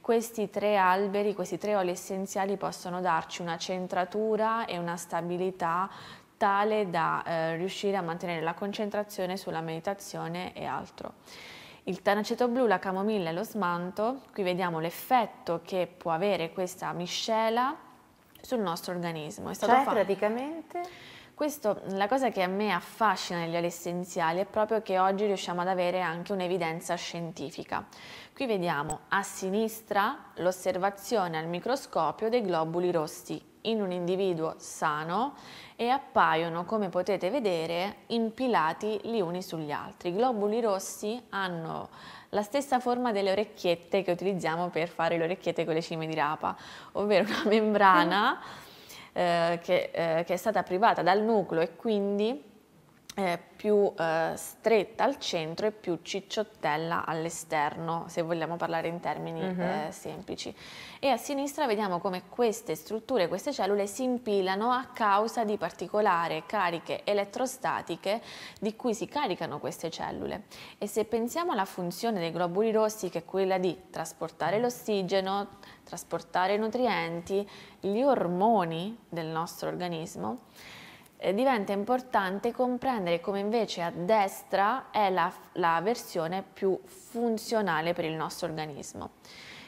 questi tre alberi, questi tre oli essenziali possono darci una centratura e una stabilità tale da eh, riuscire a mantenere la concentrazione sulla meditazione e altro. Il tanaceto blu, la camomilla e lo smanto, qui vediamo l'effetto che può avere questa miscela sul nostro organismo. È stato cioè, fatto... praticamente? Questo, la cosa che a me affascina negli oli essenziali è proprio che oggi riusciamo ad avere anche un'evidenza scientifica. Qui vediamo a sinistra l'osservazione al microscopio dei globuli rossi in un individuo sano e appaiono, come potete vedere, impilati gli uni sugli altri. I globuli rossi hanno la stessa forma delle orecchiette che utilizziamo per fare le orecchiette con le cime di rapa, ovvero una membrana eh, che, eh, che è stata privata dal nucleo e quindi eh, più eh, stretta al centro e più cicciottella all'esterno, se vogliamo parlare in termini uh-huh. eh, semplici. E a sinistra vediamo come queste strutture, queste cellule si impilano a causa di particolari cariche elettrostatiche di cui si caricano queste cellule. E se pensiamo alla funzione dei globuli rossi, che è quella di trasportare l'ossigeno, trasportare i nutrienti, gli ormoni del nostro organismo, eh, diventa importante comprendere come invece a destra è la, la versione più funzionale per il nostro organismo.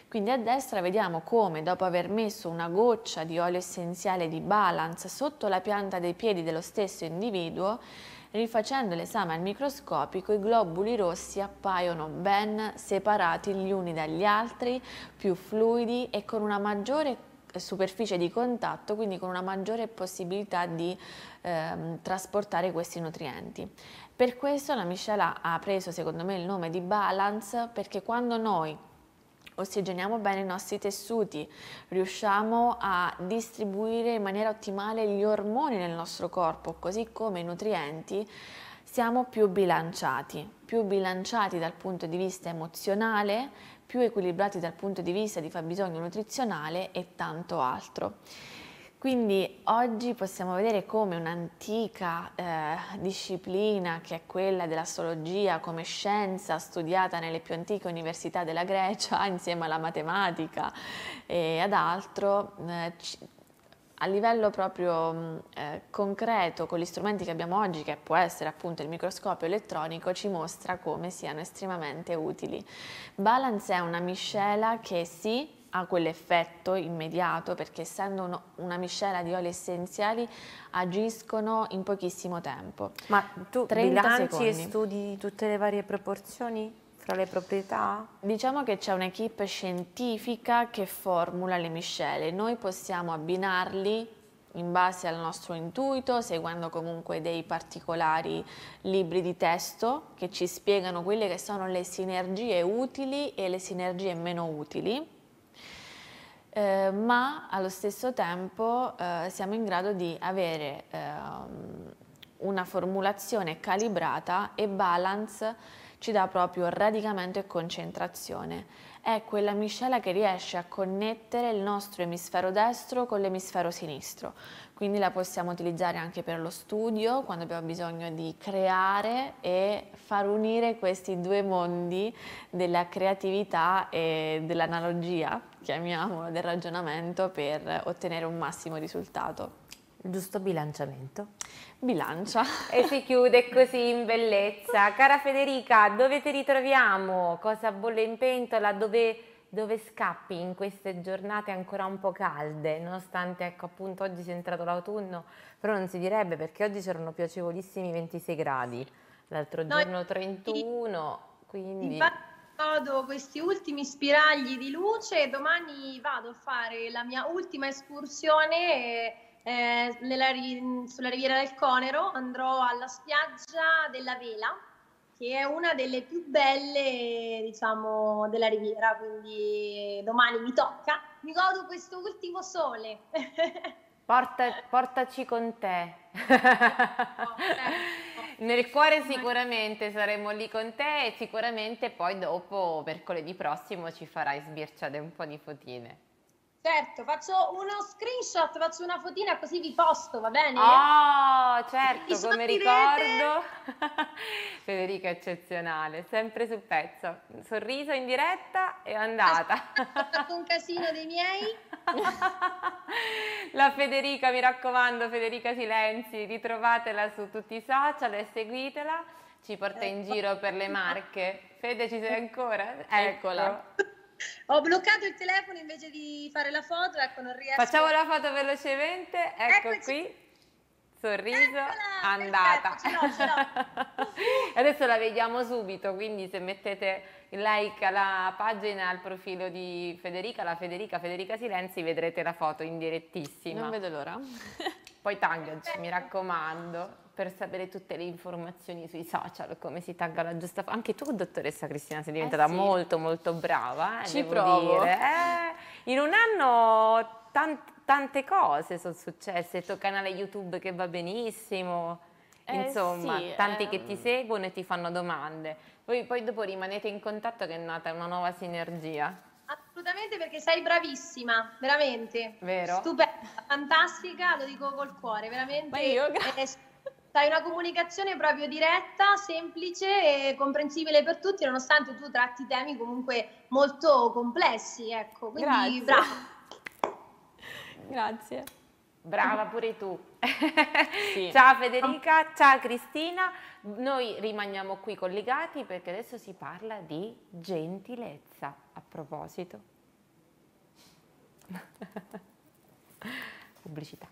Quindi a destra vediamo come dopo aver messo una goccia di olio essenziale di Balance sotto la pianta dei piedi dello stesso individuo, rifacendo l'esame al microscopico i globuli rossi appaiono ben separati gli uni dagli altri, più fluidi e con una maggiore superficie di contatto, quindi con una maggiore possibilità di ehm, trasportare questi nutrienti. Per questo la miscela ha preso secondo me il nome di balance perché quando noi ossigeniamo bene i nostri tessuti, riusciamo a distribuire in maniera ottimale gli ormoni nel nostro corpo, così come i nutrienti, siamo più bilanciati, più bilanciati dal punto di vista emozionale, più equilibrati dal punto di vista di fabbisogno nutrizionale e tanto altro. Quindi oggi possiamo vedere come un'antica eh, disciplina che è quella dell'astrologia come scienza studiata nelle più antiche università della Grecia insieme alla matematica e ad altro eh, a livello proprio mm, eh, concreto con gli strumenti che abbiamo oggi, che può essere appunto il microscopio elettronico, ci mostra come siano estremamente utili. Balance è una miscela che sì, ha quell'effetto immediato perché essendo uno, una miscela di oli essenziali agiscono in pochissimo tempo. Ma tu bilanci secondi. e studi tutte le varie proporzioni? Fra le proprietà? Diciamo che c'è un'equipe scientifica che formula le miscele, noi possiamo abbinarli in base al nostro intuito, seguendo comunque dei particolari libri di testo che ci spiegano quelle che sono le sinergie utili e le sinergie meno utili, eh, ma allo stesso tempo eh, siamo in grado di avere eh, una formulazione calibrata e balance ci dà proprio radicamento e concentrazione. È quella miscela che riesce a connettere il nostro emisfero destro con l'emisfero sinistro, quindi la possiamo utilizzare anche per lo studio, quando abbiamo bisogno di creare e far unire questi due mondi della creatività e dell'analogia, chiamiamolo, del ragionamento per ottenere un massimo risultato. Giusto bilanciamento. Bilancia. E si chiude così in bellezza. Cara Federica, dove ti ritroviamo? Cosa bolle in pentola? Dove, dove scappi in queste giornate ancora un po' calde? Nonostante, ecco, appunto oggi sia entrato l'autunno, però non si direbbe perché oggi c'erano piacevolissimi 26 gradi, l'altro no, giorno 31, quindi... Infatti godo questi ultimi spiragli di luce e domani vado a fare la mia ultima escursione eh, nella, sulla riviera del Conero andrò alla spiaggia della Vela, che è una delle più belle, diciamo, della riviera, quindi domani mi tocca, mi godo questo ultimo sole. Porta, portaci con te. Nel cuore sicuramente saremo lì con te e sicuramente poi dopo, mercoledì prossimo, ci farai sbirciare un po' di fotine. Certo, faccio uno screenshot, faccio una fotina così vi posto, va bene? Oh, certo, come ricordo. Federica è eccezionale, sempre sul pezzo. Sorriso in diretta e andata. Ho fatto un casino dei miei. La Federica, mi raccomando, Federica Silenzi, ritrovatela su tutti i social e seguitela. Ci porta in ecco. giro per le marche. Fede, ci sei ancora? Eccola. Ho bloccato il telefono invece di fare la foto, ecco non riesco. Facciamo la foto velocemente, ecco Eccoci. qui. Sorriso, Eccola, andata. Perfetto, ce l'ho, ce l'ho. Adesso la vediamo subito, quindi se mettete il like alla pagina, al profilo di Federica, la Federica, Federica Silenzi, vedrete la foto in direttissima. Non vedo l'ora. Poi taggaci, mi raccomando per sapere tutte le informazioni sui social, come si tagga la giusta. Anche tu, dottoressa Cristina, sei diventata eh sì. molto molto brava, eh, Ci provo. Eh, in un anno tant- tante cose sono successe, il tuo canale YouTube che va benissimo, Eh, insomma, sì, tanti ehm. che ti seguono e ti fanno domande. Poi, poi dopo rimanete in contatto che è nata una nuova sinergia. Assolutamente perché sei bravissima, veramente. Vero? Stupenda, fantastica, lo dico col cuore, veramente. Ma io, grazie. Hai una comunicazione proprio diretta, semplice e comprensibile per tutti, nonostante tu tratti temi comunque molto complessi, ecco. Quindi Grazie. brava. Grazie. Brava pure tu. Sì. Ciao Federica, ciao Cristina. Noi rimaniamo qui collegati perché adesso si parla di gentilezza. A proposito. Pubblicità.